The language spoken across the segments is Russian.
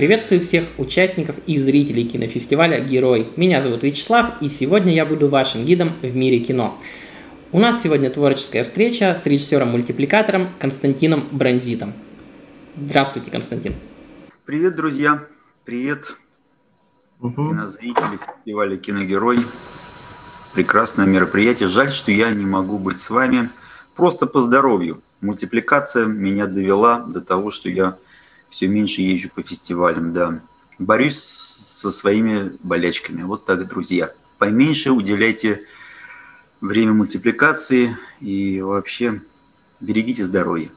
Приветствую всех участников и зрителей кинофестиваля «Герой». Меня зовут Вячеслав, и сегодня я буду вашим гидом в мире кино. У нас сегодня творческая встреча с режиссером-мультипликатором Константином Бронзитом. Здравствуйте, Константин. Привет, друзья. Привет, угу. кинозрители фестиваля «Киногерой». Прекрасное мероприятие. Жаль, что я не могу быть с вами просто по здоровью. Мультипликация меня довела до того, что я все меньше езжу по фестивалям, да. Борюсь со своими болячками. Вот так, друзья. Поменьше уделяйте время мультипликации и вообще берегите здоровье.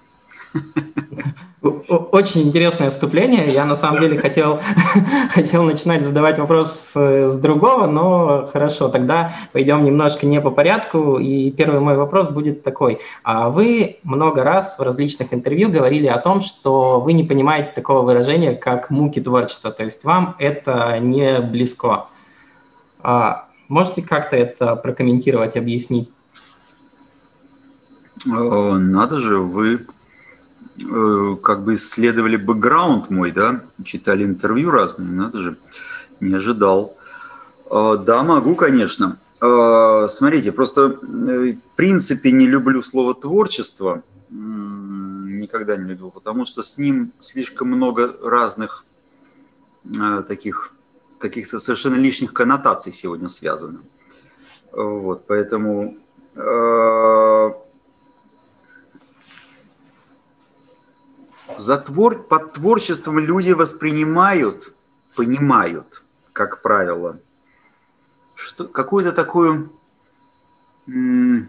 Очень интересное вступление. Я на самом деле хотел, хотел начинать задавать вопрос с, другого, но хорошо, тогда пойдем немножко не по порядку. И первый мой вопрос будет такой. А вы много раз в различных интервью говорили о том, что вы не понимаете такого выражения, как муки творчества, то есть вам это не близко. А можете как-то это прокомментировать, объяснить? Надо же, вы как бы исследовали бэкграунд мой, да, читали интервью разные, надо же, не ожидал. А, да, могу, конечно. А, смотрите, просто э, в принципе не люблю слово творчество, никогда не любил, потому что с ним слишком много разных э, таких каких-то совершенно лишних коннотаций сегодня связано. Вот, поэтому За твор... Под творчеством люди воспринимают, понимают, как правило, что... какую-то такую м-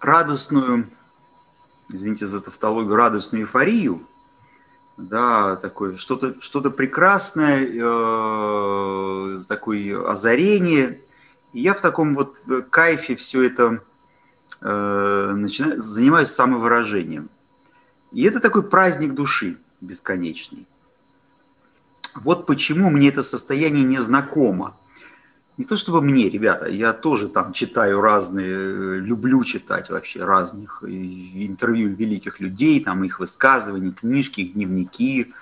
радостную, извините за тавтологию, радостную эйфорию, да, такое что-то что прекрасное, э, такое озарение. И я в таком вот кайфе все это э, начинаю, занимаюсь самовыражением. И это такой праздник души бесконечный. Вот почему мне это состояние не знакомо. Не то чтобы мне, ребята, я тоже там читаю разные, люблю читать вообще разных интервью великих людей, там их высказывания, книжки, их дневники.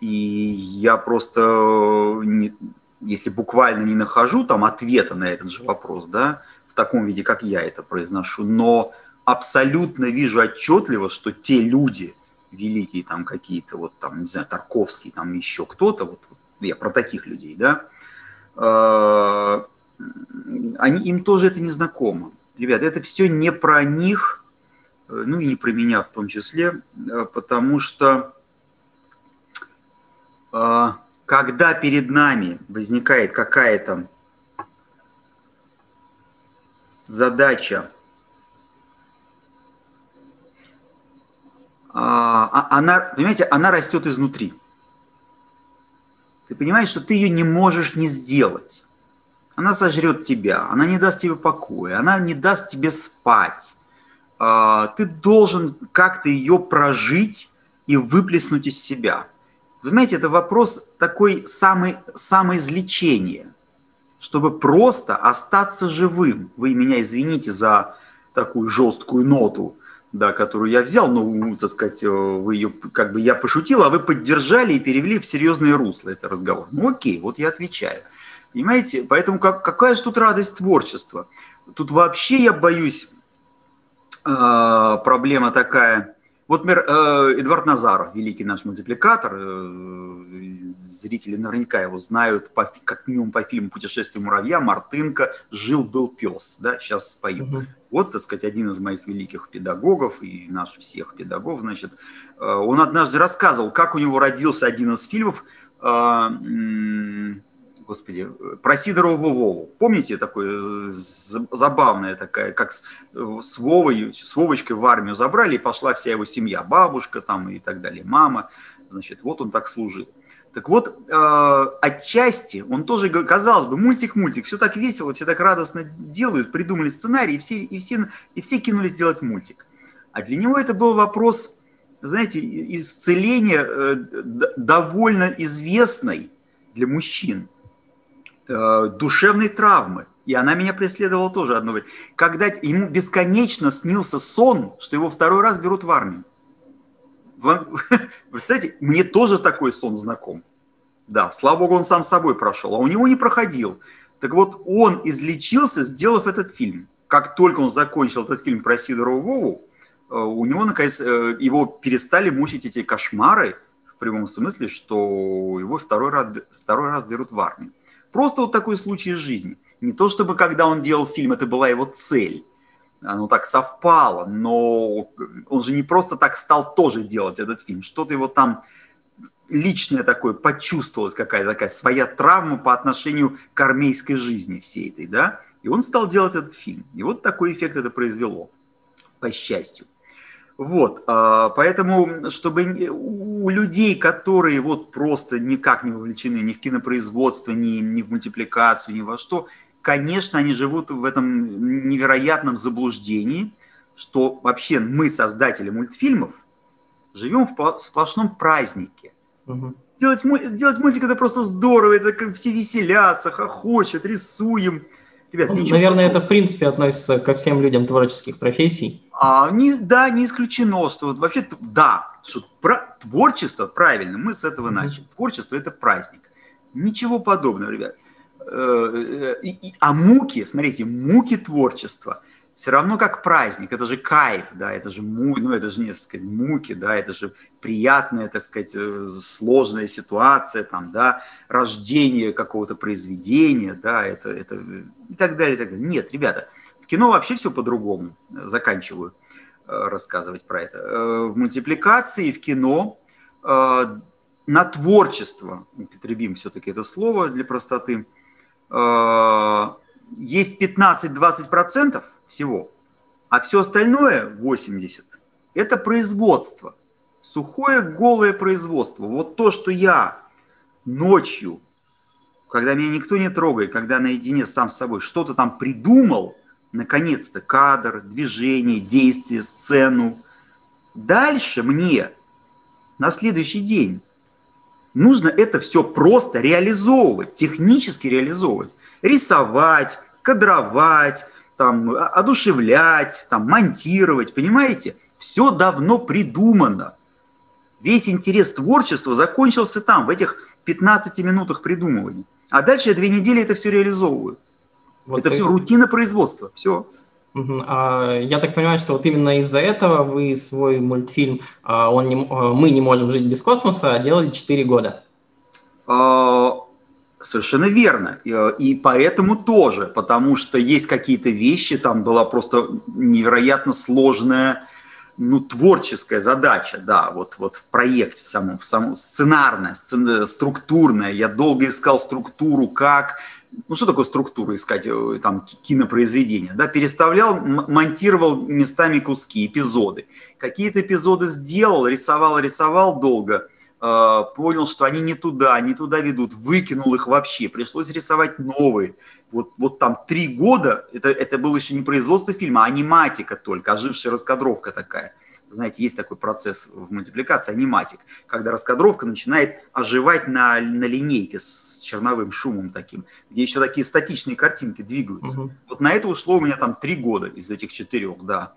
И я просто, не, если буквально не нахожу там ответа на этот же вопрос, да, в таком виде, как я это произношу, но абсолютно вижу отчетливо, что те люди, великие там какие-то, вот там, не знаю, Тарковский, там еще кто-то, вот, вот я про таких людей, да, э, они, им тоже это не знакомо. Ребят, это все не про них, э, ну и не про меня в том числе, э, потому что когда перед нами возникает какая-то задача А, а, она, понимаете, она растет изнутри. Ты понимаешь, что ты ее не можешь не сделать. Она сожрет тебя, она не даст тебе покоя, она не даст тебе спать. А, ты должен как-то ее прожить и выплеснуть из себя. Знаете, это вопрос такой самый, самоизлечения, чтобы просто остаться живым. Вы меня извините за такую жесткую ноту, да, которую я взял, ну, так сказать, э, вы ее, как бы я пошутил, а вы поддержали и перевели в серьезное русло этот разговор. Ну, окей, вот я отвечаю. Понимаете? Поэтому как, какая же тут радость творчества? Тут вообще я боюсь, э, проблема такая. Вот, например, э, Эдвард Назаров, великий наш мультипликатор, э, зрители наверняка его знают, по, как минимум по фильму «Путешествие муравья», «Мартынка», «Жил-был пес», да, сейчас спою. Угу. Вот, так сказать, один из моих великих педагогов и наш всех педагогов, значит, э, он однажды рассказывал, как у него родился один из фильмов, господи, про Сидорова Вову. Помните, такое забавная такая, как с, с Вовой, с Вовочкой в армию забрали, и пошла вся его семья, бабушка там и так далее, мама, значит, вот он так служил. Так вот, э, отчасти он тоже, казалось бы, мультик-мультик, все так весело, все так радостно делают, придумали сценарий, и все, и, все, и все кинулись делать мультик. А для него это был вопрос, знаете, исцеления э, довольно известной для мужчин э, душевной травмы. И она меня преследовала тоже одно время. Когда ему бесконечно снился сон, что его второй раз берут в армию. Вам, вы знаете, мне тоже такой сон знаком. Да, слава богу, он сам собой прошел, а у него не проходил. Так вот, он излечился, сделав этот фильм. Как только он закончил этот фильм про Сидорова Вову, э, у него, наконец, э, его перестали мучить эти кошмары, в прямом смысле, что его второй раз, второй раз берут в армию. Просто вот такой случай из жизни. Не то чтобы, когда он делал фильм, это была его цель. Оно так совпало, но он же не просто так стал тоже делать этот фильм. Что-то его там личное такое почувствовалось, какая-то такая своя травма по отношению к армейской жизни всей этой, да, и он стал делать этот фильм. И вот такой эффект это произвело, по счастью. Вот, а, поэтому, чтобы у людей, которые вот просто никак не вовлечены ни в кинопроизводство, ни, ни в мультипликацию, ни во что, конечно, они живут в этом невероятном заблуждении, что вообще мы, создатели мультфильмов, живем в сплошном празднике. Угу. Делать, сделать мультик это просто здорово, это как все веселятся, хохочут, рисуем. Ребят, ну, Наверное, это в принципе относится ко всем людям творческих профессий. А, не, да, не исключено, что вот вообще, да, что про, творчество, правильно, мы с этого mm-hmm. начали. Творчество – это праздник. Ничего подобного, ребят. Э, э, а муки, смотрите, муки творчества – все равно как праздник, это же кайф, да, это же, му, ну, это же, не, так сказать, муки, да, это же приятная, так сказать, э, сложная ситуация, там, да, рождение какого-то произведения, да, это, это и так далее, и так далее. Нет, ребята, в кино вообще все по-другому, заканчиваю э, рассказывать про это. Э, в мультипликации, в кино на творчество, употребим все-таки это слово для простоты, есть 15-20% всего, а все остальное 80% это производство. Сухое, голое производство. Вот то, что я ночью, когда меня никто не трогает, когда наедине сам с собой что-то там придумал, наконец-то кадр, движение, действие, сцену. Дальше мне на следующий день нужно это все просто реализовывать, технически реализовывать рисовать, кадровать, там, одушевлять, там, монтировать, понимаете? Все давно придумано. Весь интерес творчества закончился там, в этих 15 минутах придумывания. А дальше я две недели это все реализовываю. Вот это все рутина производства, все. А, я так понимаю, что вот именно из-за этого вы свой мультфильм а, он не, а, «Мы не можем жить без космоса» делали 4 года. Совершенно верно. И поэтому тоже, потому что есть какие-то вещи, там была просто невероятно сложная, ну, творческая задача, да, вот, вот в проекте самом, в самом сценарная, сцен, структурная. Я долго искал структуру, как, ну, что такое структуру искать, э, там, кинопроизведения, да, переставлял, монтировал местами куски, эпизоды. Какие-то эпизоды сделал, рисовал, рисовал долго – Э, понял, что они не туда, не туда ведут, выкинул их вообще, пришлось рисовать новые. Вот, вот там три года, это, это было еще не производство фильма, а аниматика только, ожившая раскадровка такая. Знаете, есть такой процесс в мультипликации, аниматик, когда раскадровка начинает оживать на, на линейке с черновым шумом таким, где еще такие статичные картинки двигаются. Угу. Вот на это ушло у меня там три года из этих четырех, да.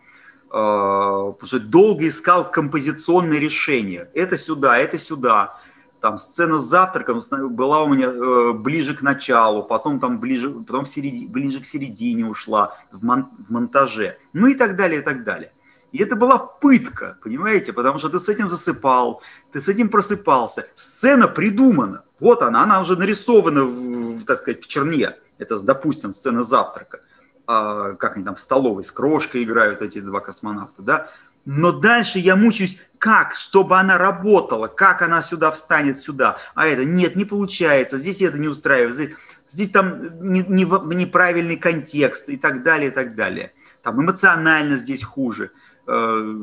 Потому что долго искал композиционное решение. Это сюда, это сюда. Там сцена с завтраком была у меня э, ближе к началу, потом там ближе, потом в середине, ближе к середине ушла в, мон, в монтаже. Ну и так далее, и так далее. И это была пытка, понимаете, потому что ты с этим засыпал, ты с этим просыпался. Сцена придумана. Вот она, она уже нарисована, в, так сказать, в черне. Это, допустим, сцена завтрака. А, как они там в столовой с крошкой играют эти два космонавта, да, но дальше я мучаюсь, как, чтобы она работала, как она сюда встанет сюда, а это нет, не получается, здесь это не устраивает, здесь, здесь там не, не, неправильный контекст и так далее, и так далее. Там эмоционально здесь хуже э,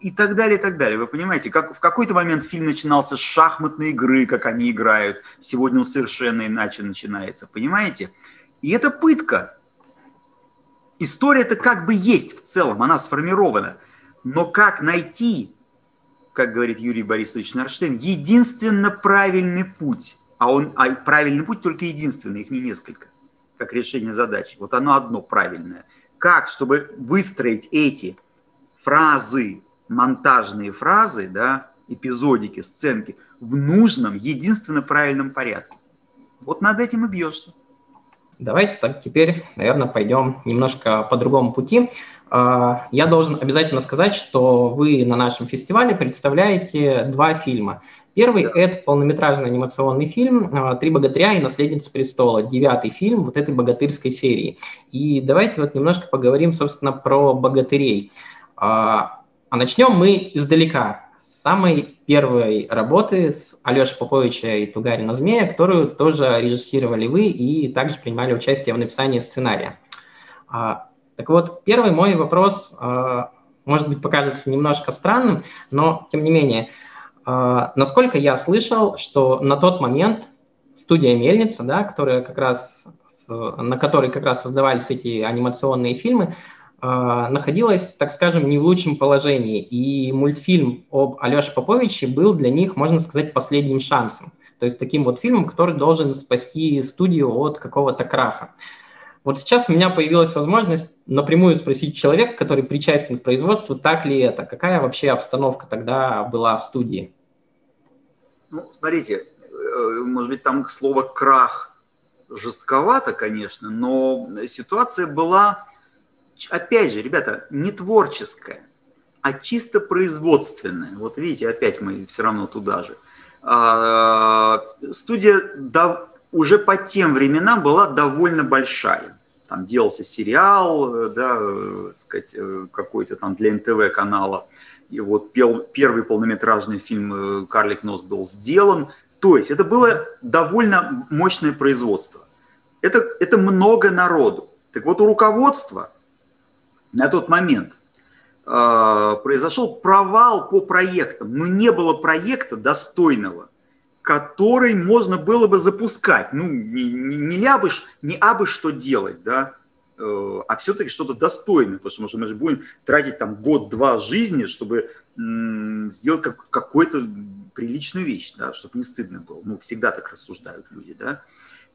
и так далее, и так далее. Вы понимаете, как в какой-то момент фильм начинался с шахматной игры, как они играют. Сегодня он совершенно иначе начинается, понимаете? И это пытка. История это как бы есть в целом, она сформирована. Но как найти, как говорит Юрий Борисович Нарштейн, единственно правильный путь, а, он, а правильный путь только единственный, их не несколько, как решение задачи. Вот оно одно правильное. Как, чтобы выстроить эти фразы, монтажные фразы, да, эпизодики, сценки в нужном, единственно правильном порядке. Вот над этим и бьешься. Давайте так теперь, наверное, пойдем немножко по другому пути. А, я должен обязательно сказать, что вы на нашем фестивале представляете два фильма. Первый это полнометражный анимационный фильм а, «Три богатыря и наследница престола», девятый фильм вот этой богатырской серии. И давайте вот немножко поговорим, собственно, про богатырей. А, а начнем мы издалека, самой первой работы с Алешей Поповича и Тугарина Змея, которую тоже режиссировали вы и также принимали участие в написании сценария. Так вот, первый мой вопрос, может быть, покажется немножко странным, но тем не менее – а, насколько я слышал, что на тот момент студия Мельница, да, которая как раз, на которой как раз создавались эти анимационные фильмы, а, находилась, так скажем, не в лучшем положении. И мультфильм об Алёше Поповиче был для них, можно сказать, последним шансом. То есть таким вот фильмом, который должен спасти студию от какого-то краха. Вот сейчас у меня появилась возможность напрямую спросить человека, который причастен к производству, так ли это, какая вообще обстановка тогда была в студии. Ну, смотрите, э, может быть, там слово «крах» жестковато, конечно, но ситуация была, опять же, ребята, не творческая, а чисто производственная. Вот видите, опять мы все равно туда же. А, студия уже по тем временам была довольно большая. Там делался сериал, да, э, сказать, э, какой-то там для НТВ канала. И вот пел, первый полнометражный фильм э, «Карлик Нос» был сделан. То есть это было довольно мощное производство. Это, это много народу. Так вот у руководства на тот момент э, произошел провал по проектам. Но не было проекта достойного который можно было бы запускать. Ну, не, не, не лябы, не абы что делать, да, э, а все-таки что-то достойное, потому что мы же будем тратить там год-два жизни, чтобы сделать как, какую-то приличную вещь, да, чтобы не стыдно было. Ну, всегда так рассуждают люди, да.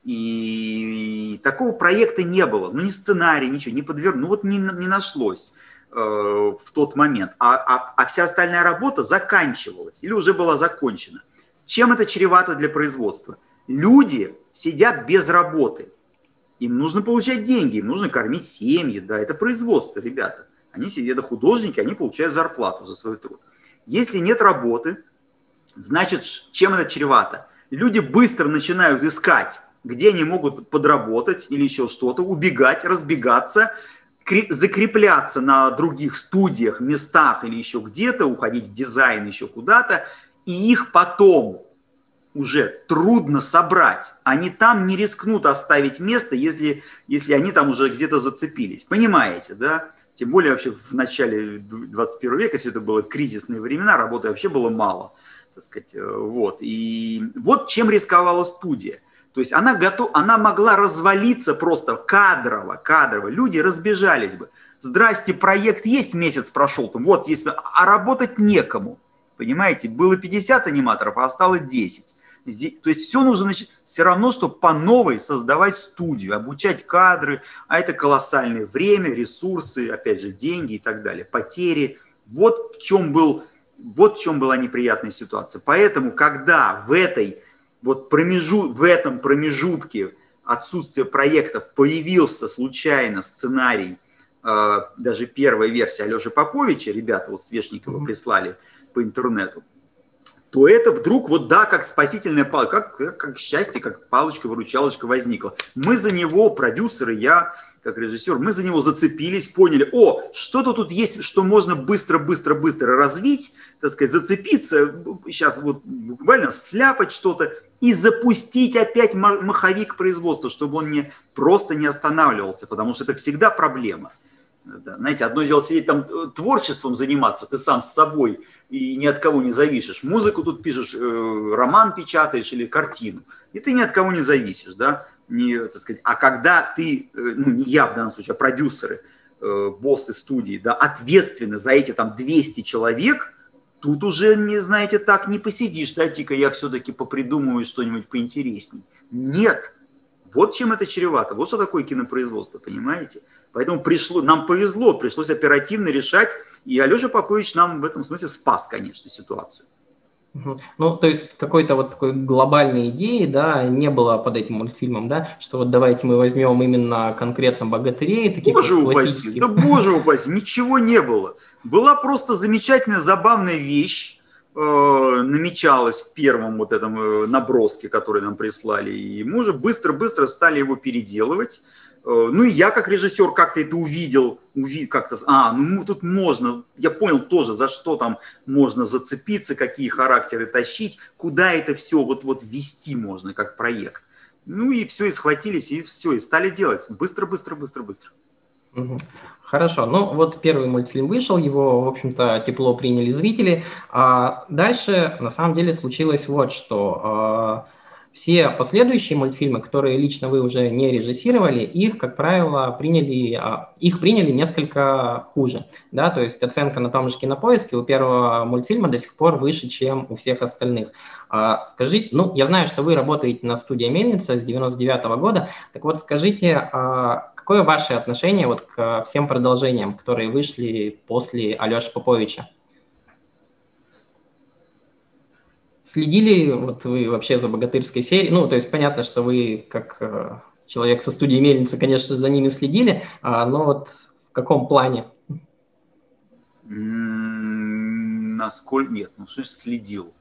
И такого проекта не было, ну, ни сценария, ничего, не подверг, ну, вот не, не нашлось э, в тот момент. А, а, а вся остальная работа заканчивалась или уже была закончена. Чем это чревато для производства? Люди сидят без работы. Им нужно получать деньги, им нужно кормить семьи. Да, это производство, ребята. Они сидят, это художники, они получают зарплату за свой труд. Если нет работы, значит, чем это чревато? Люди быстро начинают искать, где они могут подработать или еще что-то, убегать, разбегаться, закрепляться на других студиях, местах или еще где-то, уходить в дизайн еще куда-то и их потом уже трудно собрать. Они там не рискнут оставить место, если, если они там уже где-то зацепились. Понимаете, да? Тем более вообще в начале 21 века все это было кризисные времена, работы вообще было мало. Так сказать, э, вот. И вот чем рисковала студия. То есть она, готов, она могла развалиться просто кадрово, кадрово. Люди разбежались бы. Здрасте, проект есть, месяц прошел, там, вот, если, а работать некому. Понимаете, было 50 аниматоров, а осталось 10. То есть все нужно все равно, чтобы по новой создавать студию, обучать кадры, а это колоссальное время, ресурсы, опять же, деньги и так далее, потери. Вот в чем, был, вот в чем была неприятная ситуация. Поэтому, когда в, этой, вот промежу, в этом промежутке отсутствия проектов появился случайно сценарий, э, даже первая версия Алеши Поповича, ребята вот Свешникова mm-hmm. прислали, по интернету, то это вдруг вот да, как спасительная палочка, как, как, как счастье, как палочка-выручалочка возникла. Мы за него, продюсеры, я как режиссер, мы за него зацепились, поняли, о, что-то тут есть, что можно быстро-быстро-быстро развить, так сказать, зацепиться, сейчас вот буквально сляпать что-то и запустить опять маховик производства, чтобы он не, просто не останавливался, потому что это всегда проблема. Знаете, одно дело сидеть там э, творчеством заниматься, ты сам с собой и ни от кого не зависишь. Музыку тут пишешь, э, роман печатаешь или картину, и ты ни от кого не зависишь, да. Не, так сказать, а когда ты, э, ну не я в данном случае, а продюсеры, боссы студии, да, ответственны за эти там 200 человек, тут уже, не знаете, так не посидишь, дайте-ка я все-таки попридумываю что-нибудь поинтересней. Нет, вот чем это чревато, вот что такое кинопроизводство, понимаете? Поэтому пришло, нам повезло, пришлось оперативно решать, и Алеша Попович нам в этом смысле спас, конечно, ситуацию. Ну, то есть какой-то вот такой глобальной идеи, да, не было под этим мультфильмом, да, что вот давайте мы возьмем именно конкретно богатырей, таких Боже вот упаси, да боже упаси, ничего не было. Была просто замечательная, забавная вещь, э, намечалась в первом вот этом э, наброске, который нам прислали, и мы уже быстро-быстро стали его переделывать, ну и я как режиссер как-то это увидел, увидел как-то, а, ну тут можно, я понял тоже, за что там можно зацепиться, какие характеры тащить, куда это все вот-вот вести можно как проект. Ну и все, и схватились, и все, и стали делать. Быстро, быстро, быстро, быстро. Хорошо, ну вот первый мультфильм вышел, его, в общем-то, тепло приняли зрители. А дальше, на самом деле, случилось вот что. Все последующие мультфильмы, которые лично вы уже не режиссировали, их, как правило, приняли, а, их приняли несколько хуже. Да? То есть оценка на том же кинопоиске у первого мультфильма до сих пор выше, чем у всех остальных. А, скажите, ну, я знаю, что вы работаете на студии «Мельница» с 99 -го года, так вот скажите, а, какое ваше отношение вот к всем продолжениям, которые вышли после Алеши Поповича? Следили вот вы вообще за богатырской серией? Ну, то есть понятно, что вы как э, человек со студии Мельницы, конечно, за ними следили, а, но вот в каком плане? Насколько нет, ну что следил.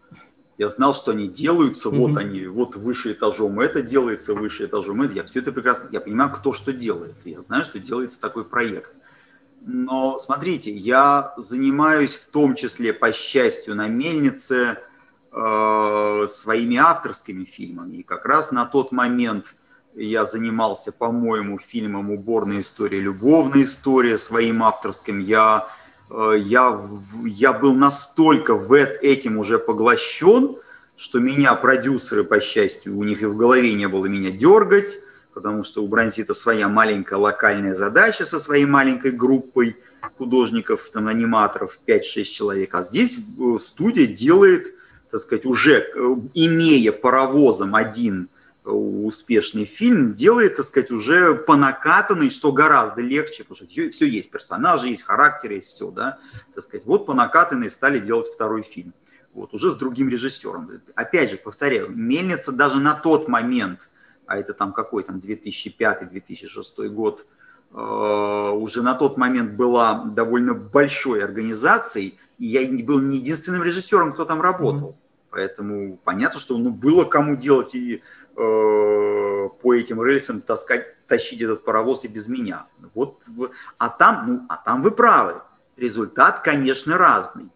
Я знал, что они делаются, mm-hmm. вот они, вот выше этажом это делается, выше этажом это. Я все это прекрасно, я понимаю, кто что делает. Я знаю, что делается такой проект. Но смотрите, я занимаюсь в том числе, по счастью, на мельнице Э, своими авторскими фильмами. И как раз на тот момент я занимался, по-моему, фильмом «Уборная история», «Любовная история» своим авторским. Я, э, я, я был настолько в этим уже поглощен, что меня продюсеры, по счастью, у них и в голове не было меня дергать, потому что у Бронзита своя маленькая локальная задача со своей маленькой группой художников, там, аниматоров, 5-6 человек. А здесь э, студия делает так сказать, уже э, имея паровозом один э, успешный фильм, делает, так сказать, уже по накатанной, что гораздо легче, потому что все есть, персонажи есть, характер есть, все, да, так сказать. Вот по накатанной стали делать второй фильм. Вот, уже с другим режиссером. Опять же, повторяю, «Мельница» даже на тот момент, а это там какой там 2005-2006 год, э, уже на тот момент была довольно большой организацией, и я был не единственным режиссером, кто там работал. Поэтому понятно, что ну, было кому делать и э, по этим рельсам таскать, тащить этот паровоз и без меня. Вот, а, там, ну, а там вы правы. Результат, конечно, разный.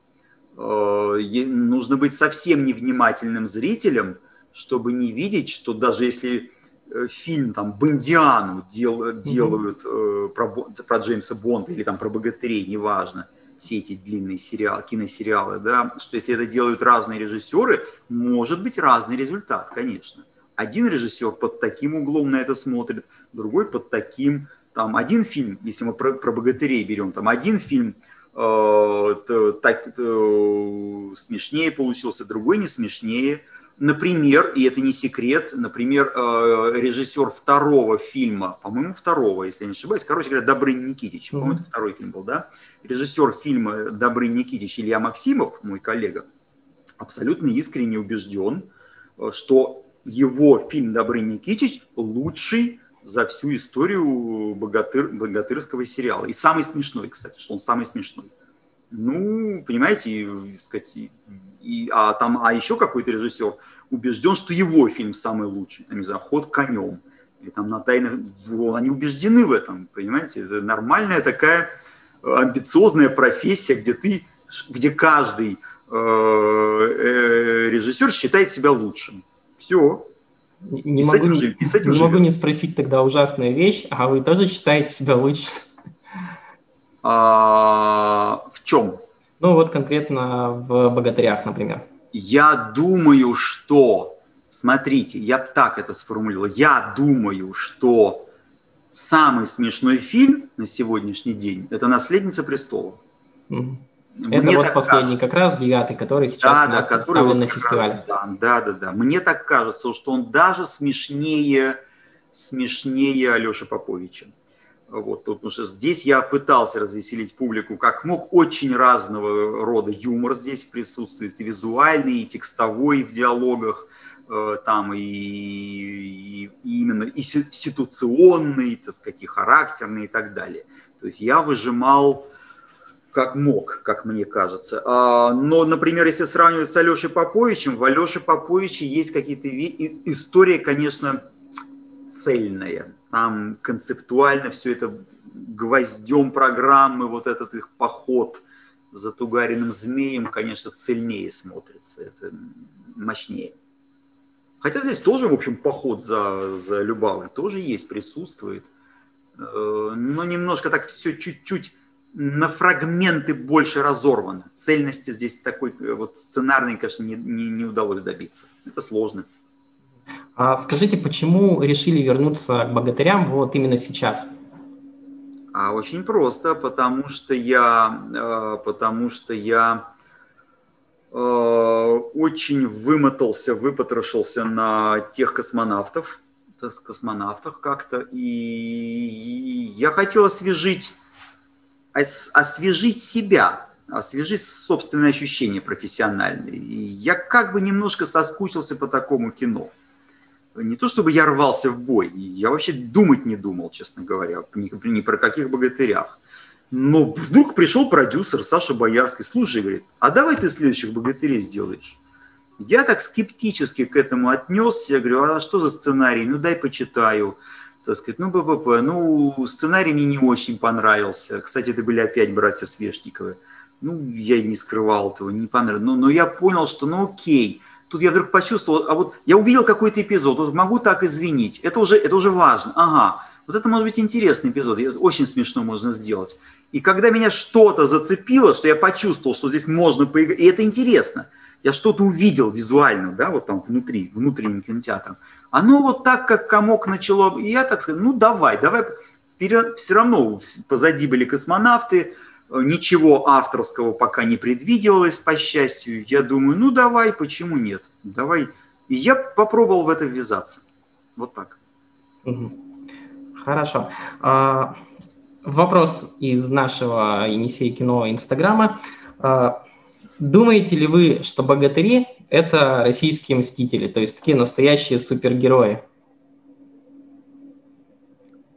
Э, нужно быть совсем невнимательным зрителем, чтобы не видеть, что даже если э, фильм там Бондиану дел, делают э, про, про Джеймса Бонда или там про богатырей, неважно – все эти длинные сериалы, киносериалы, да, что если это делают разные режиссеры, может быть разный результат, конечно. Один режиссер под таким углом на это смотрит, другой под таким. Там один фильм, если мы про, про богатырей берем, там один фильм э, так, э, смешнее получился, другой не смешнее. Например, и это не секрет, например, э, режиссер второго фильма, по-моему, второго, если я не ошибаюсь, короче говоря, Добрын Никитич, по-моему, это второй фильм был, да? Режиссер фильма Добрын Никитич Илья Максимов, мой коллега, абсолютно искренне убежден, э, что его фильм Добрын Никитич лучший за всю историю богатыр, богатырского сериала. И самый смешной, кстати, что он самый смешной. Ну, понимаете, и, сказать, и, а, там, а еще какой-то режиссер убежден, что его фильм самый лучший, там, не знаю, «Ход конем», или там на тайных, они убеждены в этом, понимаете, это нормальная такая э, амбициозная профессия, где ты, где каждый э, э, режиссер считает себя лучшим. Все. Не, могу, не, жить, не могу не спросить тогда ужасная вещь, а вы тоже считаете себя лучшим? А, в чем? Ну вот конкретно в «Богатырях», например. Я думаю, что... Смотрите, я так это сформулировал. Я думаю, что самый смешной фильм на сегодняшний день – это «Наследница престола». Mm. Это вот последний, кажется. как раз девятый, который сейчас да, да, который вот на фестивале. Раз, да, да, да, да. Мне так кажется, что он даже смешнее, смешнее Алеши Поповича. Вот, потому что здесь я пытался развеселить публику как мог. Очень разного рода юмор здесь присутствует, и визуальный, и текстовой в диалогах, э, там и, и, и именно и ситуационный, так сказать, и характерный и так далее. То есть я выжимал как мог, как мне кажется. А, но, например, если сравнивать с Алешей Поповичем, в Алёше Поповиче есть какие-то... История, конечно, цельная. Там концептуально все это гвоздем программы, вот этот их поход за Тугариным змеем, конечно, цельнее смотрится, это мощнее. Хотя здесь тоже, в общем, поход за, за Любавой тоже есть, присутствует. Э, но немножко так все чуть-чуть на фрагменты больше разорвано. Цельности здесь такой э, вот сценарной, конечно, не, не, не удалось добиться. Это сложно. А скажите, почему решили вернуться к богатырям вот именно сейчас? А очень просто, потому что я, э, потому что я э, очень вымотался, выпотрошился на тех космонавтов, с космонавтах как-то, и я хотел освежить освежить себя, освежить собственные ощущения профессиональные. И я как бы немножко соскучился по такому кино. Не то чтобы я рвался в бой, я вообще думать не думал, честно говоря, ни, ни про каких богатырях. Но вдруг пришел продюсер Саша Боярский, слушай, говорит, а давай ты следующих богатырей сделаешь. Я так скептически к этому отнесся, я говорю, а что за сценарий, ну дай почитаю так сказать, ну, БПП, ну, сценарий мне не очень понравился. Кстати, это были опять братья Свешниковы. Ну, я и не скрывал этого, не понравилось. Но, но я понял, что, ну, окей. Тут я вдруг почувствовал, а вот я увидел какой-то эпизод, вот могу так извинить. Это уже, это уже важно. Ага, вот это может быть интересный эпизод, очень смешно можно сделать. И когда меня что-то зацепило, что я почувствовал, что здесь можно поиграть, и это интересно, я что-то увидел визуально, да, вот там внутри, внутренним кинотеатром, оно вот так, как комок начало, и я так сказал, ну давай, давай, все равно позади были космонавты, ничего авторского пока не предвиделось, по счастью. Я думаю, ну давай, почему нет? Давай. И я попробовал в это ввязаться. Вот так. Хорошо. А, вопрос из нашего Енисей кино Инстаграма. А, думаете ли вы, что богатыри это российские мстители, то есть такие настоящие супергерои.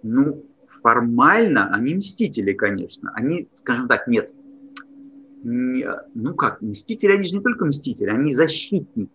Ну, формально они мстители, конечно. Они, скажем так, нет. Не, ну как, мстители, они же не только мстители, они защитники.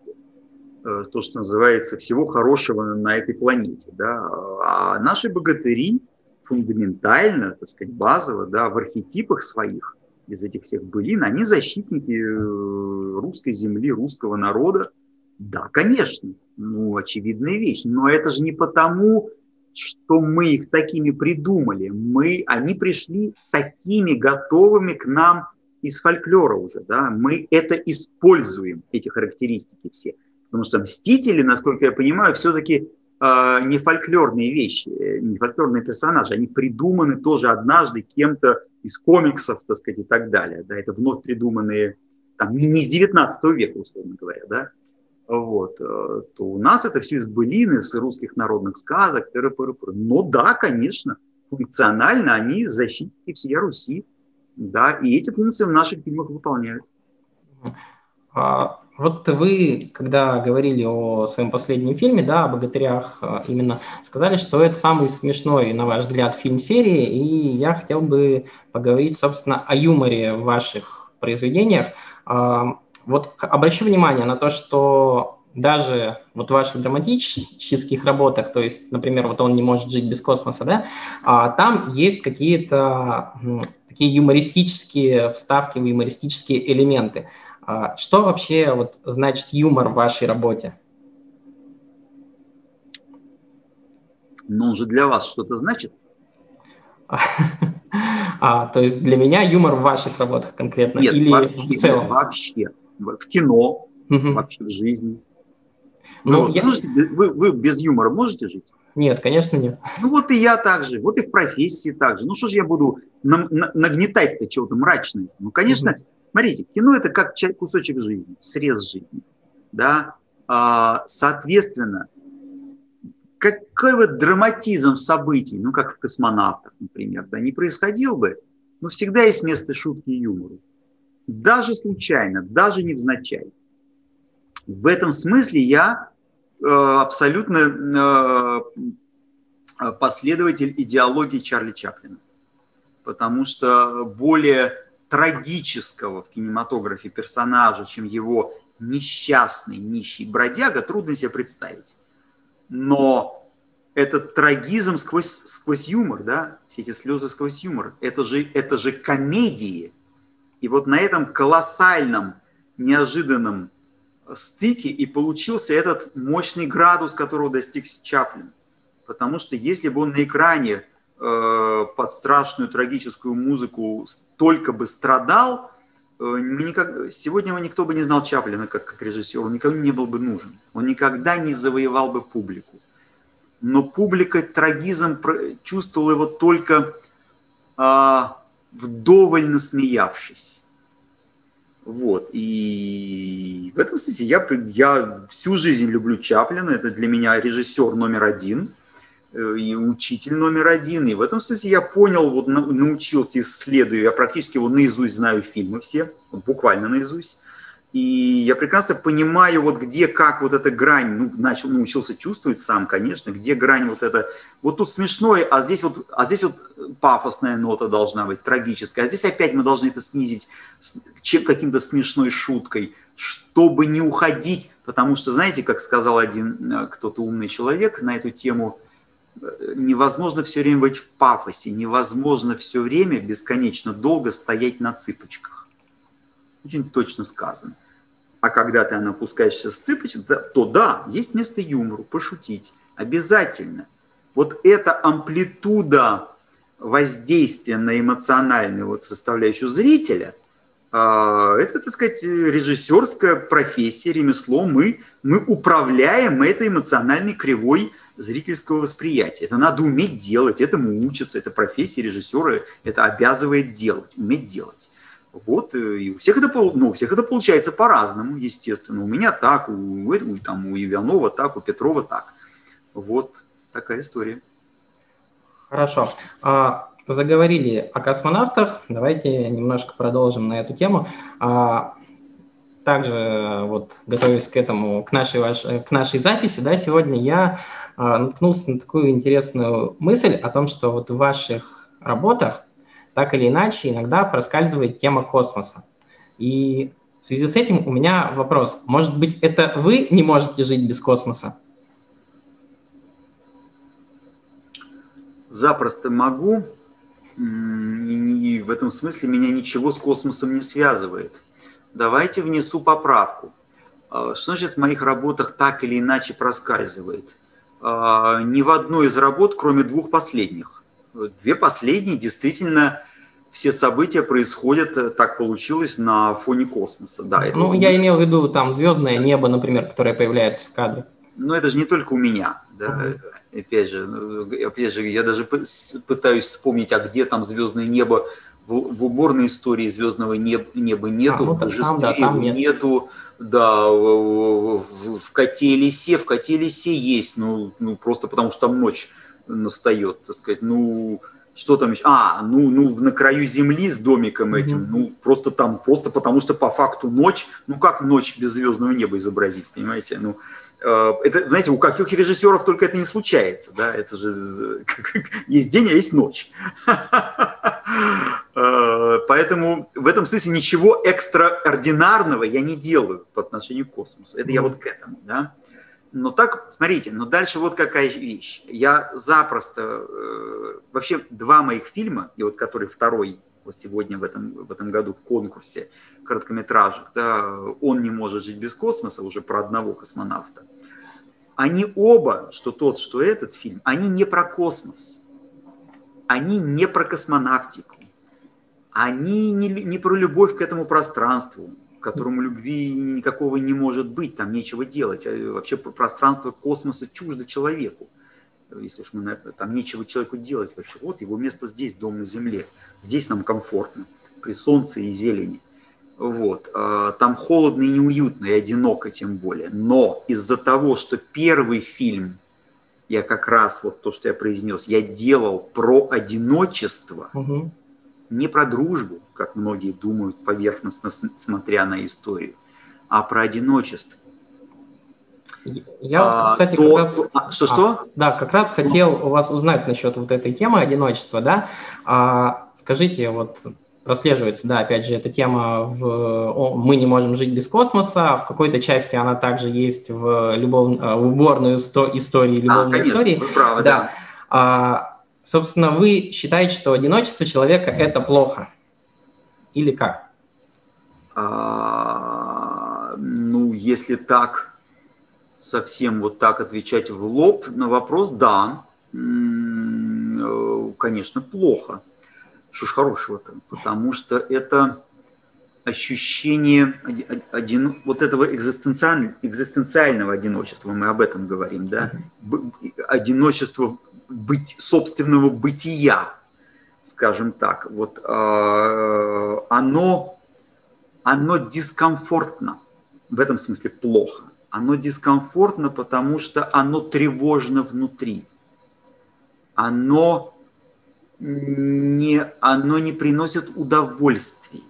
Э, то, что называется, всего хорошего на этой планете. Да? А наши богатыри фундаментально, так сказать, базово, да, в архетипах своих из этих всех былин, они защитники э, русской земли, русского народа. Да, конечно, ну, очевидная вещь, но это же не потому, что мы их такими придумали. Мы, они пришли такими готовыми к нам из фольклора уже. Да? Мы это используем, эти характеристики все. Потому что мстители, насколько я понимаю, все-таки э, не фольклорные вещи, э, не фольклорные персонажи. Они придуманы тоже однажды кем-то из комиксов, так сказать, и так далее. Да, это вновь придуманные, там, не с 19 века, условно говоря, да, вот, э, то у нас это все из былины, с русских народных сказок, тыры но да, конечно, функционально они защитники всей Руси, да, и эти функции в наших фильмах выполняют. А, вот вы, когда говорили о своем последнем фильме, да, о богатырях, а, именно сказали, что это самый смешной, на ваш взгляд, фильм серии, и я хотел бы поговорить, собственно, о юморе в ваших произведениях. А, вот обращу внимание на то, что даже вот в ваших драматических работах, то есть, например, вот он не может жить без космоса, да, а, там есть какие-то такие юмористические вставки, юмористические элементы. А что вообще вот значит юмор в вашей работе? Ну, он же для вас что-то значит. А, то есть для меня юмор в ваших работах конкретно нет, или вообще, в целом? Нет, вообще. В кино, угу. вообще в жизни. Ну, вы, я... можете, вы, вы без юмора можете жить? Нет, конечно, нет. Ну вот и я так же, вот и в профессии так же. Ну что же я буду нагнетать-то чего-то мрачное? Ну, конечно, угу. Смотрите, кино это как кусочек жизни, срез жизни. Да? А, соответственно, какой вот драматизм событий, ну, как в «Космонавтах», например, да, не происходил бы, но всегда есть место шутки и юмору. Даже случайно, даже невзначай. В этом смысле я э, абсолютно э, последователь идеологии Чарли Чаплина. Потому что более трагического в кинематографе персонажа, чем его несчастный нищий бродяга, трудно себе представить. Но этот трагизм сквозь, сквозь юмор, да, все эти слезы сквозь юмор, это же, это же комедии. И вот на этом колоссальном, неожиданном стыке и получился этот мощный градус, которого достиг Чаплин. Потому что если бы он на экране э, под страшную трагическую музыку столько бы страдал, э, никак, сегодня его никто бы не знал Чаплина как, как режиссер, он никому не был бы нужен. Он никогда не завоевал бы публику. Но публика трагизм чувствовала его только э, вдоволь насмеявшись. Вот. И в этом смысле я, я всю жизнь люблю Чаплина. Это для меня режиссер номер один э, и учитель номер один. И в этом смысле я понял, вот научился, исследую. Я практически его наизусть знаю фильмы все, буквально наизусть. И я прекрасно понимаю, вот где, как вот эта грань, ну, начал, научился чувствовать сам, конечно, где грань вот эта, вот тут смешной, а здесь вот, а здесь вот пафосная нота должна быть, трагическая, а здесь опять мы должны это снизить каким-то смешной шуткой, чтобы не уходить, потому что, знаете, как сказал один э, кто-то умный человек на эту тему, э, невозможно все время быть в пафосе, невозможно все время бесконечно долго стоять на цыпочках. Очень точно сказано. А когда ты опускаешься с цыпочек, то да, есть место юмору, пошутить. Обязательно. Вот эта амплитуда воздействия на эмоциональную вот составляющую зрителя, а, это, так сказать, режиссерская профессия, ремесло. Мы, мы управляем этой эмоциональной кривой зрительского восприятия. Это надо уметь делать, этому учатся, это профессия режиссера, это обязывает делать, уметь делать. Вот, э, и у всех это, ну, у всех это получается по-разному, естественно. У меня так, у, у, там, у Иванова так, у Петрова так. Вот такая история. Хорошо. А, заговорили о космонавтах. Давайте немножко продолжим на эту тему. А, также вот готовясь к этому, к нашей, ваш, к нашей записи, да, сегодня я а, наткнулся на такую интересную мысль о том, что вот в ваших работах так или иначе иногда проскальзывает тема космоса. И в связи с этим у меня вопрос. Может быть, это вы не можете жить без космоса? Запросто могу. И в этом смысле меня ничего с космосом не связывает. Давайте внесу поправку. А, что значит в моих работах так или иначе проскальзывает? А, ни в одной из работ, кроме двух последних. Две последние действительно все события происходят, э, так получилось, на фоне космоса. Да, это ну, я имел в виду там звездное небо, например, которое появляется в кадре. Но это же не только у меня. Да. Uh-huh. Опять же, ну, опять же, я даже пытаюсь вспомнить, а где там звездное небо в, в уборной истории звездного неба, неба нету, а, ну, в божестве да, нет. нету, да, в, в, в коте лисе, в коте лисе есть, ну, ну, просто потому что там ночь настает, так сказать, ну, что там еще? А, ну, ну, на краю земли с домиком этим, mm-hmm. ну, просто там, просто потому что по факту ночь, ну, как ночь без звездного неба изобразить, понимаете? Ну, э, это, знаете, у каких режиссеров только это не случается, да, это же есть день, а есть ночь. Э, поэтому в этом смысле ничего экстраординарного я не делаю по отношению к космосу. Это я вот к этому, да. Но так, смотрите, но дальше вот какая вещь. Я запросто, э, вообще два моих фильма, и вот который второй вот сегодня в этом, в этом году в конкурсе короткометражек, да, «Он не может жить без космоса», уже про одного космонавта, они оба, что тот, что этот фильм, они не про космос, они не про космонавтику, они не, не про любовь к этому пространству, которому любви никакого не может быть, там нечего делать. А вообще пространство космоса чуждо человеку. Если уж мы там нечего человеку делать вообще. Вот его место здесь, дом на земле. Здесь нам комфортно, при солнце и зелени. Вот. А там холодно и неуютно, и одиноко тем более. Но из-за того, что первый фильм я как раз вот то, что я произнес, я делал про одиночество, угу. не про дружбу, как многие думают поверхностно, смотря на историю, а про одиночество. Я, а, кстати, то, как раз... То, а, что, что? А, да, как раз хотел у вас узнать насчет вот этой темы одиночества, да. А, скажите, вот прослеживается, да, опять же, эта тема в «Мы не можем жить без космоса», в какой-то части она также есть в, любов... Э, в уборную сто... истории, любовной а, конечно, истории. Вы правы, да. да. А, собственно, вы считаете, что одиночество человека – это плохо? Или как? А, ну, если так, совсем вот так отвечать в лоб на вопрос, да, э, конечно, плохо. Что ж хорошего-то? Потому что это ощущение один, вот этого экзистенциального, экзистенциального одиночества, мы об этом говорим, да, одиночество быть, собственного бытия, скажем так, вот э, оно, оно дискомфортно, в этом смысле плохо. Оно дискомфортно, потому что оно тревожно внутри. Оно не, оно не приносит удовольствия.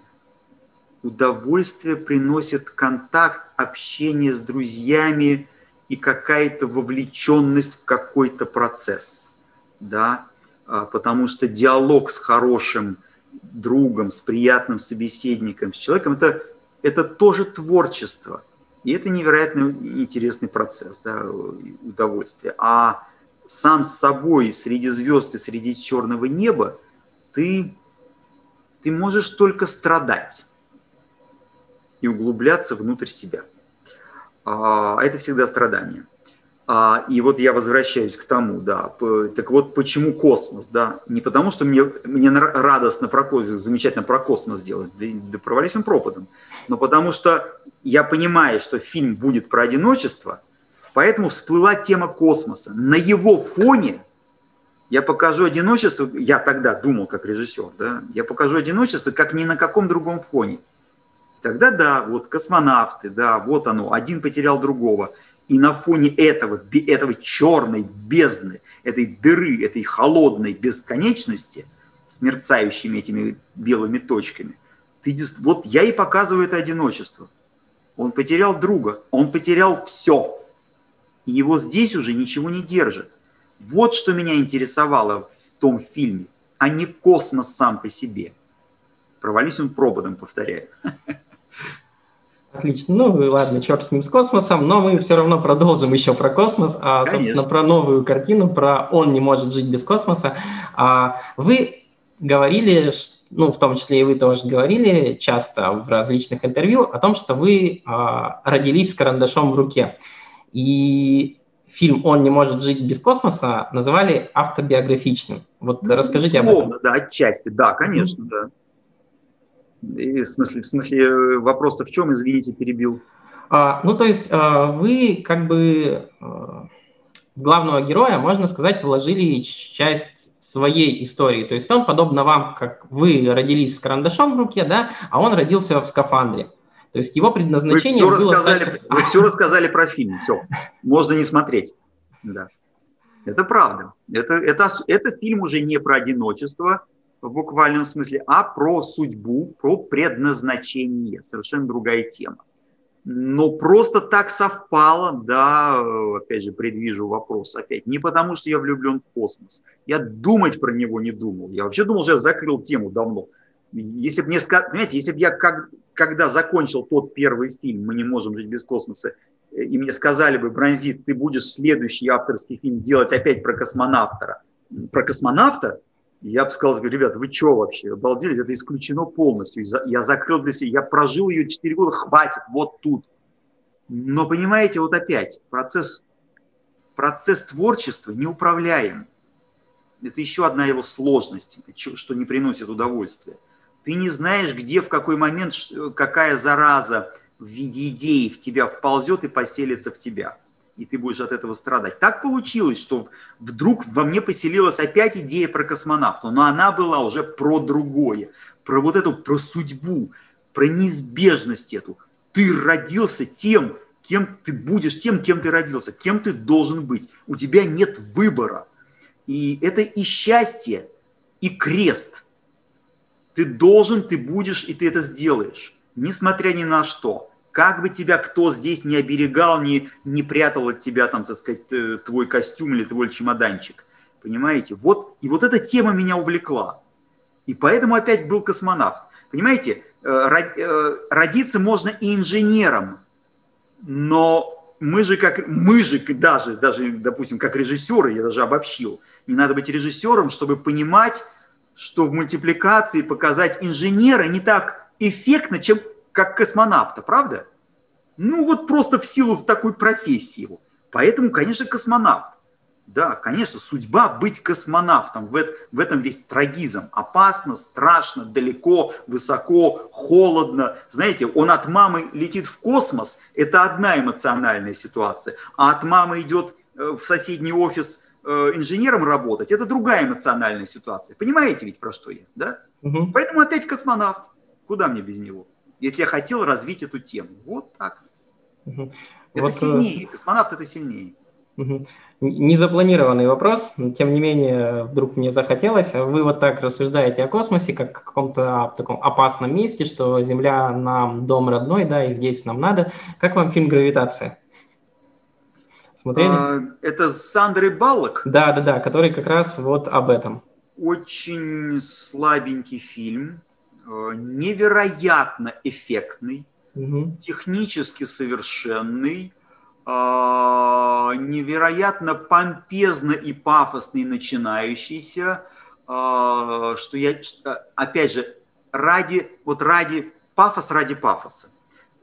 Удовольствие приносит контакт, общение с друзьями и какая-то вовлеченность в какой-то процесс. Да? А, потому что диалог с хорошим другом, с приятным собеседником, с человеком, это, это тоже творчество. И это невероятно интересный процесс, да, удовольствие. А сам с собой среди звезд и среди черного неба, ты, ты можешь только страдать и углубляться внутрь себя. А это всегда страдание. А, и вот я возвращаюсь к тому, да, так вот почему космос, да, не потому что мне, мне радостно про космос, замечательно про космос делать, да, да провались он пропадом, но потому что я понимаю, что фильм будет про одиночество, поэтому всплыла тема космоса. На его фоне я покажу одиночество, я тогда думал как режиссер, да, я покажу одиночество как ни на каком другом фоне. Тогда да, вот космонавты, да, вот оно, один потерял другого – и на фоне этого, этого черной бездны, этой дыры, этой холодной бесконечности с мерцающими этими белыми точками, ты, вот я и показываю это одиночество. Он потерял друга, он потерял все. И его здесь уже ничего не держит. Вот что меня интересовало в том фильме, а не космос сам по себе. Провались он проводом, повторяю. Отлично. Ну ладно, черт с ним с космосом, но мы все равно продолжим еще про космос, а, собственно, Конечно. про новую картину, про «Он не может жить без космоса». А, вы говорили, ну, в том числе и вы тоже говорили часто в различных интервью о том, что вы а, родились с карандашом в руке. И фильм «Он не может жить без космоса» называли автобиографичным. Вот ну, расскажите об этом. Да, отчасти, да, конечно, да. И в смысле, в смысле вопрос-то в чем, извините, перебил? А, ну, то есть а, вы как бы а, главного героя, можно сказать, вложили часть своей истории. То есть он, подобно вам, как вы родились с карандашом в руке, да, а он родился в скафандре. То есть его предназначение вы все было... Рассказали, стать... Вы все рассказали про фильм, все. Можно не смотреть. Да. Это правда. Это, это, это фильм уже не про одиночество, в буквальном смысле, а про судьбу, про предназначение. Совершенно другая тема. Но просто так совпало, да, опять же, предвижу вопрос опять. Не потому, что я влюблен в космос. Я думать про него не думал. Я вообще думал, что я закрыл тему давно. Если бы мне понимаете, если бы я как, когда закончил тот первый фильм «Мы не можем жить без космоса», и мне сказали бы, Бронзит, ты будешь следующий авторский фильм делать опять про космонавта, про космонавта, я бы сказал, ребята, вы что вообще, обалдели, это исключено полностью. Я закрыл для себя, я прожил ее 4 года, хватит, вот тут. Но понимаете, вот опять, процесс, процесс творчества неуправляем. Это еще одна его сложность, что не приносит удовольствия. Ты не знаешь, где, в какой момент, какая зараза в виде идеи в тебя вползет и поселится в тебя и ты будешь от этого страдать. Так получилось, что вдруг во мне поселилась опять идея про космонавта, но она была уже про другое, про вот эту, про судьбу, про неизбежность эту. Ты родился тем, кем ты будешь, тем, кем ты родился, кем ты должен быть. У тебя нет выбора. И это и счастье, и крест. Ты должен, ты будешь, и ты это сделаешь, несмотря ни на что. Как бы тебя кто здесь не оберегал, не, не прятал от тебя, там, так сказать, э, твой костюм или твой чемоданчик. Понимаете? Вот, и вот эта тема меня увлекла. И поэтому опять был космонавт. Понимаете, э, э, родиться можно и инженером, но мы же как мы же даже даже допустим как режиссеры я даже обобщил не надо быть режиссером чтобы понимать что в мультипликации показать инженера не так эффектно чем как космонавта правда ну вот просто в силу такой профессии его поэтому конечно космонавт да, конечно, судьба быть космонавтом. В, в этом весь трагизм. Опасно, страшно, далеко, высоко, холодно. Знаете, он от мамы летит в космос. Это одна эмоциональная ситуация. А от мамы идет э, в соседний офис э, инженером работать. Это другая эмоциональная ситуация. Понимаете ведь, про что я? Да? Угу. Поэтому опять космонавт. Куда мне без него? Если я хотел развить эту тему. Вот так. Угу. Это вот, э, сильнее. Космонавт это сильнее. Угу незапланированный вопрос, тем не менее, вдруг мне захотелось. Вы вот так рассуждаете о космосе, как о каком-то таком опасном месте, что Земля нам дом родной, да, и здесь нам надо. Как вам фильм «Гравитация»? Смотрели? А, это с Сандрой Баллок? Да, да, да, который как раз вот об этом. Очень слабенький фильм, невероятно эффектный, угу. технически совершенный, а, невероятно помпезно и пафосно и начинающийся, а, что я, опять же, ради, вот ради, пафос ради пафоса.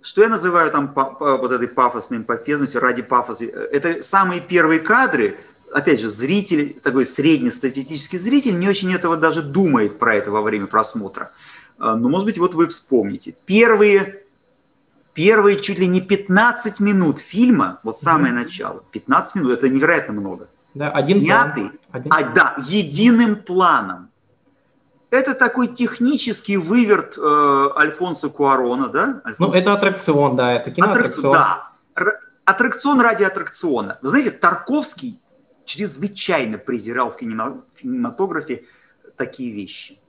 Что я называю там вот этой пафосной помпезностью ради пафоса? Это самые первые кадры, опять же, зритель, такой среднестатистический зритель не очень этого даже думает про это во время просмотра. А, но, может быть, вот вы вспомните. Первые первые чуть ли не 15 минут фильма, вот самое mm-hmm. начало, 15 минут, это невероятно много. Да, один снятый, план. Один. А, да, единым планом. Это такой технический выверт э, Альфонса Куарона, да? Альфонсо? Ну, это аттракцион, да, это киноаттракцион. Да, Р- аттракцион ради аттракциона. Вы знаете, Тарковский чрезвычайно презирал в кинематографе такие вещи.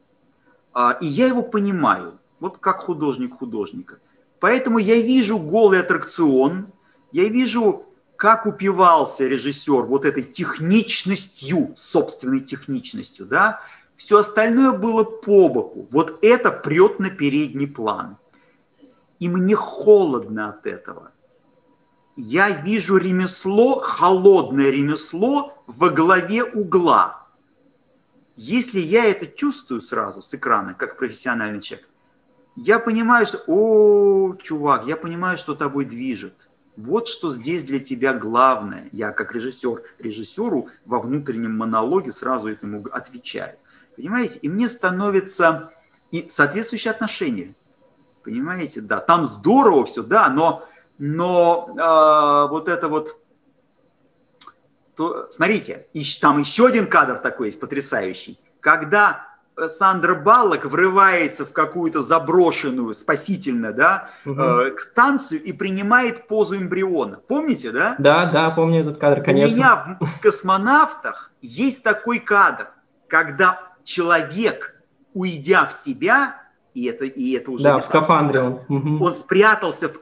А, и я его понимаю, вот как художник художника. Поэтому я вижу голый аттракцион, я вижу, как упивался режиссер вот этой техничностью, собственной техничностью, да, все остальное было по боку. Вот это прет на передний план. И мне холодно от этого. Я вижу ремесло, холодное ремесло во главе угла. Если я это чувствую сразу с экрана, как профессиональный человек, я понимаю, что, о, чувак, я понимаю, что тобой движет. Вот что здесь для тебя главное. Я как режиссер, режиссеру во внутреннем монологе сразу этому отвечаю. Понимаете? И мне становится и соответствующее отношение. Понимаете? Да, там здорово все, да, но, но э, вот это вот, то, смотрите, там еще один кадр такой есть потрясающий, когда Сандра Баллок врывается в какую-то заброшенную, спасительно, да, угу. э, станцию и принимает позу эмбриона. Помните, да? Да, да, помню этот кадр, конечно. У меня в, в «Космонавтах» есть такой кадр, когда человек, уйдя в себя, и это, и это уже... Да, в скафандре он. Угу. Он спрятался в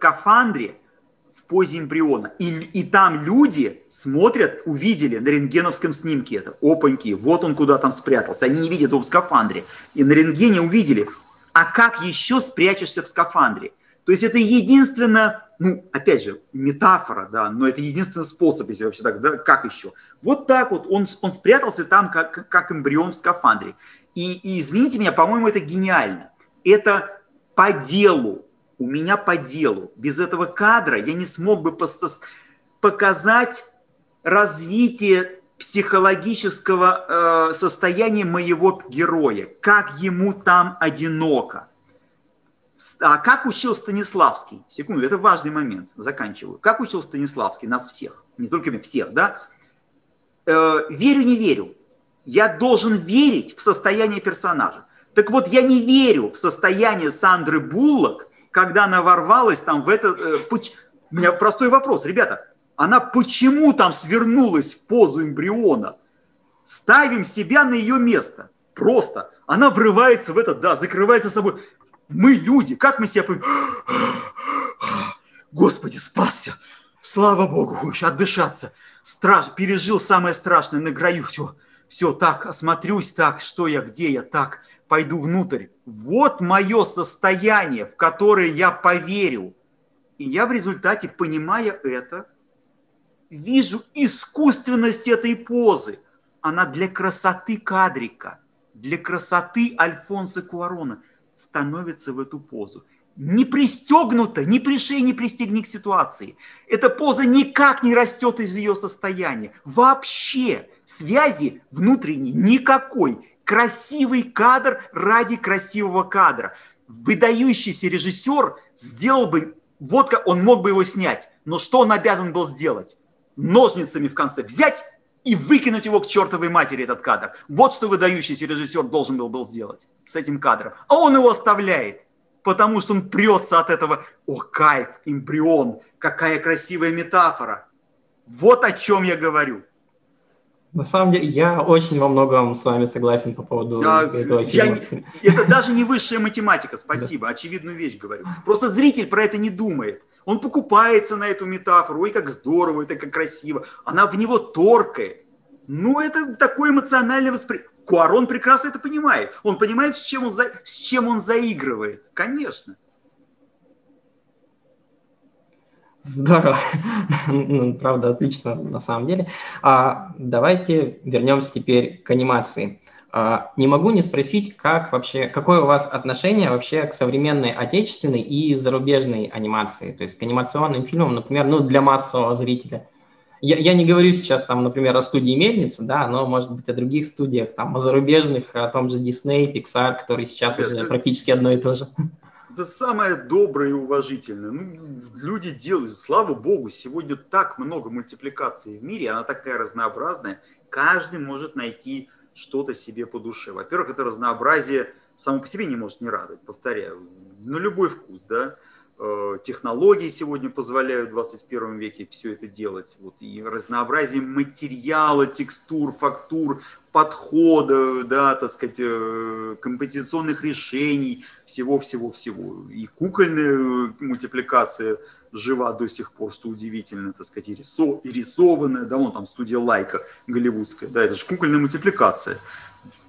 скафандре, позе эмбриона. И, и там люди смотрят, увидели на рентгеновском снимке это. Опаньки, вот он куда там спрятался. Они не видят его в скафандре. И на рентгене увидели. А как еще спрячешься в скафандре? То есть это единственно, ну, опять же, метафора, да, но это единственный способ, если вообще так, да, как еще? Вот так вот он, он спрятался там, как, как эмбрион в скафандре. И, и извините меня, по-моему, это гениально. Это по делу, у меня по делу. Без этого кадра я не смог бы показать развитие психологического э, состояния моего героя, как ему там одиноко. А как учил Станиславский? Секунду, это важный момент, заканчиваю. Как учил Станиславский нас всех, не только меня, всех, да? Э, верю, не верю. Я должен верить в состояние персонажа. Так вот, я не верю в состояние Сандры Буллок, когда она ворвалась там в этот... Э, У меня простой вопрос, ребята. Она почему там свернулась в позу эмбриона? Ставим себя на ее место. Просто. Она врывается в это, да, закрывается собой. Мы люди, как мы себя? Господи, спасся. Слава Богу, еще отдышаться. Страш, пережил самое страшное на краю. Все, все, так, осмотрюсь, так, что я, где я, так, пойду внутрь. Вот мое состояние, в которое я поверил. И я в результате, понимая это, вижу искусственность этой позы. Она для красоты кадрика, для красоты Альфонса Куарона становится в эту позу. Не пристегнута, не пришей, не пристегни к ситуации. Эта поза никак не растет из ее состояния. Вообще связи внутренней никакой. Красивый кадр ради красивого кадра. Выдающийся режиссер сделал бы, вот как он мог бы его снять, но что он обязан был сделать? Ножницами в конце взять и выкинуть его к чертовой матери, этот кадр. Вот что выдающийся режиссер должен был, был сделать с этим кадром. А он его оставляет, потому что он прется от этого. О, кайф, эмбрион, какая красивая метафора. Вот о чем я говорю. На самом деле, я очень во многом с вами согласен по поводу да, этого я, Это даже не высшая математика, спасибо, да. очевидную вещь говорю. Просто зритель про это не думает. Он покупается на эту метафору, ой, как здорово, это как красиво. Она в него торкает. Ну, это такое эмоциональное восприятие. Куарон прекрасно это понимает. Он понимает, с чем он, за... с чем он заигрывает. Конечно. Здорово. Ну, правда, отлично на самом деле. А, давайте вернемся теперь к анимации. А, не могу не спросить, как вообще, какое у вас отношение вообще к современной отечественной и зарубежной анимации, то есть к анимационным фильмам, например, ну, для массового зрителя. Я, я не говорю сейчас, там, например, о студии Мельница, да, но, может быть, о других студиях, там, о зарубежных, о том же Disney, Pixar, который сейчас уже практически одно и то же. Это самое доброе и уважительное. Ну, люди делают, слава богу, сегодня так много мультипликаций в мире, она такая разнообразная, каждый может найти что-то себе по душе. Во-первых, это разнообразие само по себе не может не радовать, повторяю, на любой вкус, да. Э, технологии сегодня позволяют в 21 веке все это делать. Вот, и разнообразие материала, текстур, фактур, подхода, да, так сказать, э, композиционных решений, всего-всего-всего. И кукольная э, мультипликация жива до сих пор, что удивительно, так сказать, и, рисо, и рисованная, да, вон там студия Лайка голливудская, да, это же кукольная мультипликация.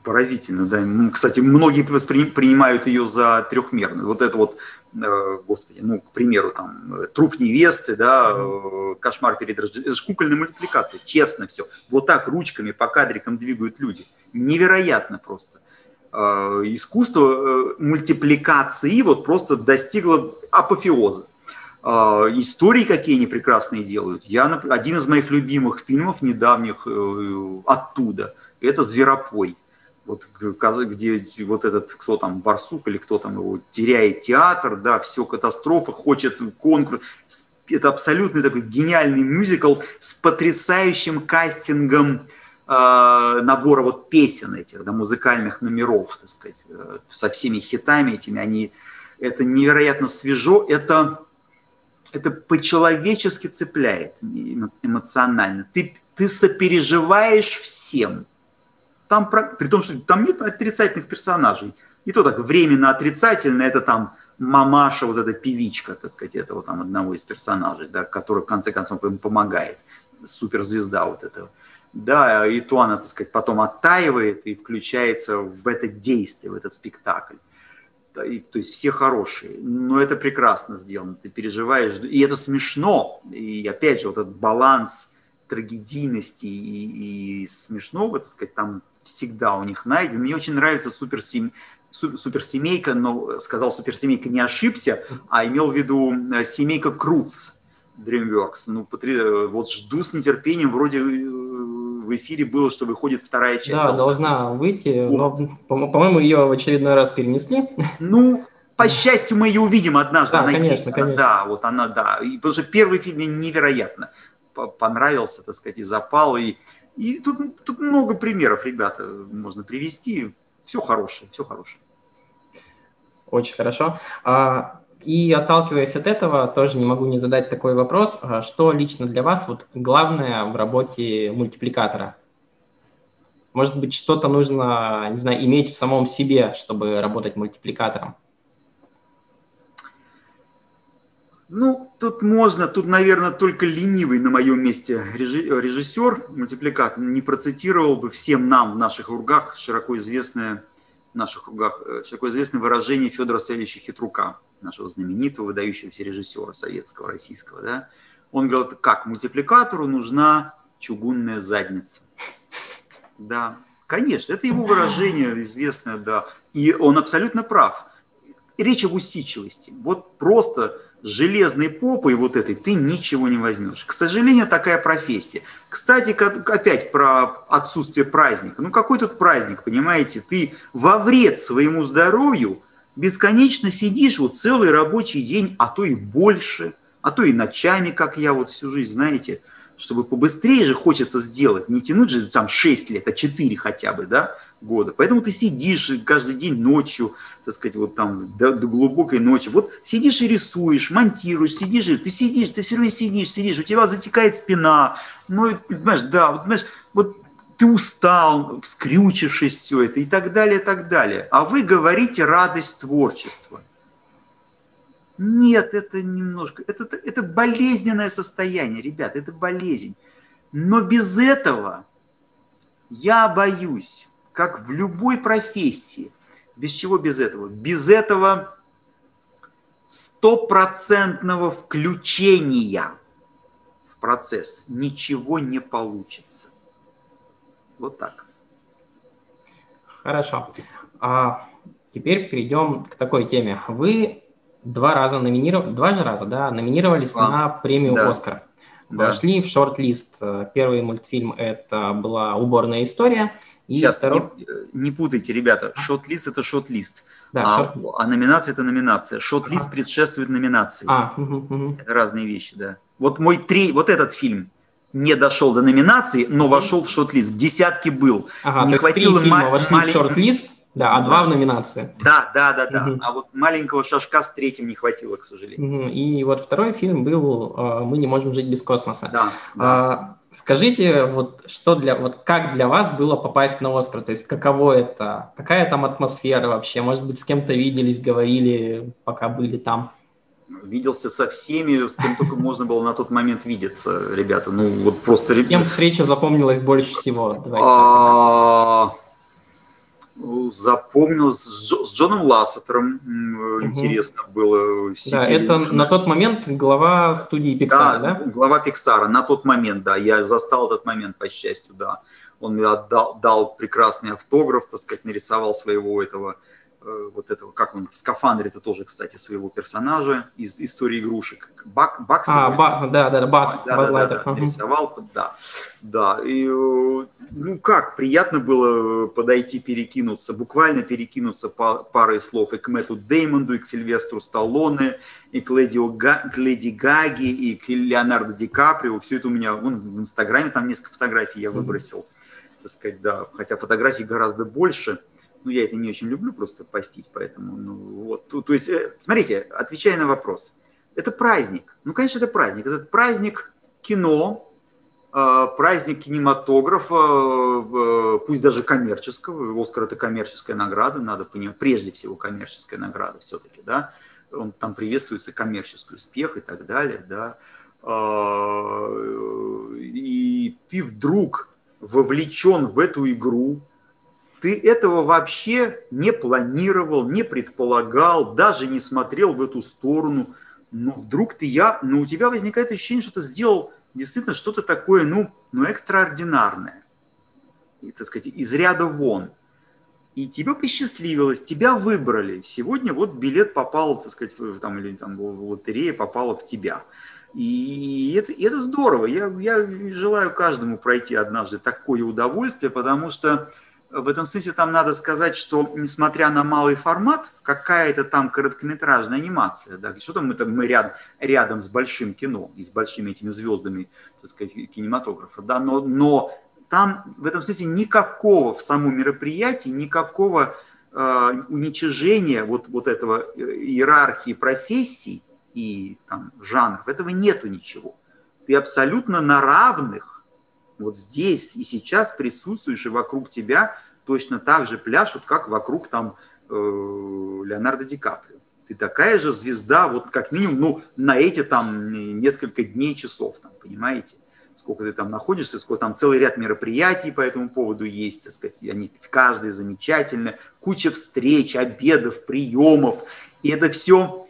Поразительно, да. Кстати, многие воспринимают ее за трехмерную. Вот это вот Э, господи, ну, к примеру, там, труп невесты, да, э, кошмар перед Рождеством, это же кукольная мультипликация, честно все. Вот так ручками по кадрикам двигают люди. Невероятно просто. Э, искусство мультипликации вот просто достигло апофеоза. Истории какие они прекрасные делают. Я, один из моих любимых фильмов недавних оттуда, это «Зверопой» вот где вот этот, кто там, Барсук или кто там его теряет театр, да, все катастрофа, хочет конкурс. Это абсолютно такой гениальный мюзикл с потрясающим кастингом э, набора вот песен этих, да, музыкальных номеров, так сказать, э, со всеми хитами этими. Они, это невероятно свежо, это, это по-человечески цепляет эмоционально. Ты, ты сопереживаешь всем – там, при том, что там нет отрицательных персонажей. И то так временно отрицательно, это там мамаша, вот эта певичка, так сказать, этого там одного из персонажей, да, который в конце концов им помогает, суперзвезда вот этого. Да, и то она, так сказать, потом оттаивает и включается в это действие, в этот спектакль. И, то есть все хорошие, но это прекрасно сделано, ты переживаешь, и это смешно, и опять же вот этот баланс трагедийности и, и смешного, так сказать, там всегда у них найден. Мне очень нравится суперсем... суперсемейка, но сказал суперсемейка не ошибся, а имел в виду э, семейка Круц DreamWorks. Ну, вот жду с нетерпением, вроде э, в эфире было, что выходит вторая часть. Да, должна, должна выйти, вот. но, по-моему, ее в очередной раз перенесли. Ну, по счастью, мы ее увидим однажды. Да, она конечно, есть. конечно. Да, вот она, да. И, потому что первый фильм мне невероятно понравился, так сказать, и запал. И и тут, тут много примеров, ребята, можно привести. Все хорошее, все хорошее. Очень хорошо. А, И отталкиваясь от этого, тоже не могу не задать такой вопрос. А что лично для вас вот главное в работе мультипликатора? Может быть, что-то нужно, не знаю, иметь в самом себе, чтобы работать мультипликатором? Ну, тут можно, тут, наверное, только ленивый на моем месте режиссер, мультипликатор, не процитировал бы всем нам в наших кругах широко известное, в наших кругах, э, широко известное выражение Федора Савельевича Хитрука, нашего знаменитого, выдающегося режиссера советского, российского. Да? Он говорил, как мультипликатору нужна чугунная задница. Да, конечно, это его выражение известное, да. И он абсолютно прав. Речь об усидчивости. Вот просто железной попой вот этой ты ничего не возьмешь. К сожалению, такая профессия. Кстати, опять про отсутствие праздника. Ну какой тут праздник, понимаете? Ты во вред своему здоровью бесконечно сидишь вот целый рабочий день, а то и больше, а то и ночами, как я вот всю жизнь, знаете, чтобы побыстрее же хочется сделать, не тянуть же там 6 лет, а 4 хотя бы, да, года. Поэтому ты сидишь каждый день ночью, так сказать, вот там до, до глубокой ночи. Вот сидишь и рисуешь, монтируешь, сидишь, и ты сидишь, ты все время сидишь, сидишь, у тебя затекает спина. Ну, понимаешь, да, вот, понимаешь, вот ты устал, вскрючившись все это и так далее, и так далее. А вы говорите радость творчества. Нет, это немножко, это, это болезненное состояние, ребят, это болезнь. Но без этого я боюсь, как в любой профессии, без чего без этого? Без этого стопроцентного включения в процесс ничего не получится. Вот так. Хорошо. А теперь перейдем к такой теме. Вы два раза номинировали, два же раза, да, номинировались а, на премию да. «Оскар». Да. Вошли в шорт-лист. Первый мультфильм – это была «Уборная история». И Сейчас, второй... не, не путайте, ребята, шорт-лист – это шорт-лист, да, а, шорт... а номинация – это номинация. Шорт-лист ага. предшествует номинации. А, угу, угу. Это разные вещи, да. Вот мой три, вот этот фильм не дошел до номинации, но вошел в шорт-лист. В десятке был. Ага, не хватило ма- вошли малень... в шорт-лист, да, а два в номинации. Да, да, да, да. Угу. А вот маленького шажка с третьим не хватило, к сожалению. Угу. И вот второй фильм был э, «Мы не можем жить без космоса». Да. да. А, скажите, вот что для, вот как для вас было попасть на Оскар? То есть каково это? Какая там атмосфера вообще? Может быть, с кем-то виделись, говорили, пока были там? Виделся со всеми, с кем только можно было на тот момент видеться, ребята. Ну вот просто. С кем встреча запомнилась больше всего? Запомнил с, с Джоном Лассетером. Угу. Интересно было. Да, это на тот момент глава студии Pixar, да, да? глава Pixar. На тот момент, да. Я застал этот момент, по счастью, да. Он мне отдал, дал прекрасный автограф, так сказать, нарисовал своего этого вот этого, как он в скафандре, это тоже, кстати, своего персонажа из истории игрушек. Бак, Бакс. А, ба, да, да, Бас, да, да, да, да, нарисовал, да, да. И, э, ну как, приятно было подойти, перекинуться, буквально перекинуться парой слов и к Мэтту Деймонду, и к Сильвестру Сталлоне, и к Леди, к Леди Гаги, и к Леонардо Ди Каприо. Все это у меня вон, в Инстаграме, там несколько фотографий я выбросил, mm-hmm. так сказать, да, хотя фотографий гораздо больше – ну, я это не очень люблю просто постить, поэтому, ну, вот. То, то есть, э, смотрите, отвечая на вопрос. Это праздник. Ну, конечно, это праздник. Это праздник кино, э, праздник кинематографа, э, пусть даже коммерческого. Оскар – это коммерческая награда, надо понимать, прежде всего коммерческая награда все-таки, да. Он там приветствуется коммерческий успех и так далее, да. И ты вдруг вовлечен в эту игру, ты этого вообще не планировал, не предполагал, даже не смотрел в эту сторону. Но вдруг ты я, но у тебя возникает ощущение, что ты сделал действительно что-то такое, ну, ну экстраординарное. И, так сказать, из ряда вон. И тебе посчастливилось, тебя выбрали. Сегодня вот билет попал, так сказать, в, там, или там в лотерея попала в тебя. И это, и это здорово. Я, я желаю каждому пройти однажды такое удовольствие, потому что в этом смысле там надо сказать, что несмотря на малый формат, какая-то там короткометражная анимация, да, что там это мы ряд, рядом с большим кино и с большими этими звездами, так сказать, кинематографа, да, но, но там в этом смысле никакого в самом мероприятии, никакого э, уничижения вот, вот этого э, иерархии профессий и там, жанров, этого нету ничего. Ты абсолютно на равных вот здесь и сейчас присутствуешь, и вокруг тебя точно так же пляшут, как вокруг там э, Леонардо Ди Каприо. Ты такая же звезда, вот как минимум, ну, на эти там несколько дней, часов, там, понимаете? сколько ты там находишься, сколько там целый ряд мероприятий по этому поводу есть, так сказать, они каждый замечательно, куча встреч, обедов, приемов, и это все,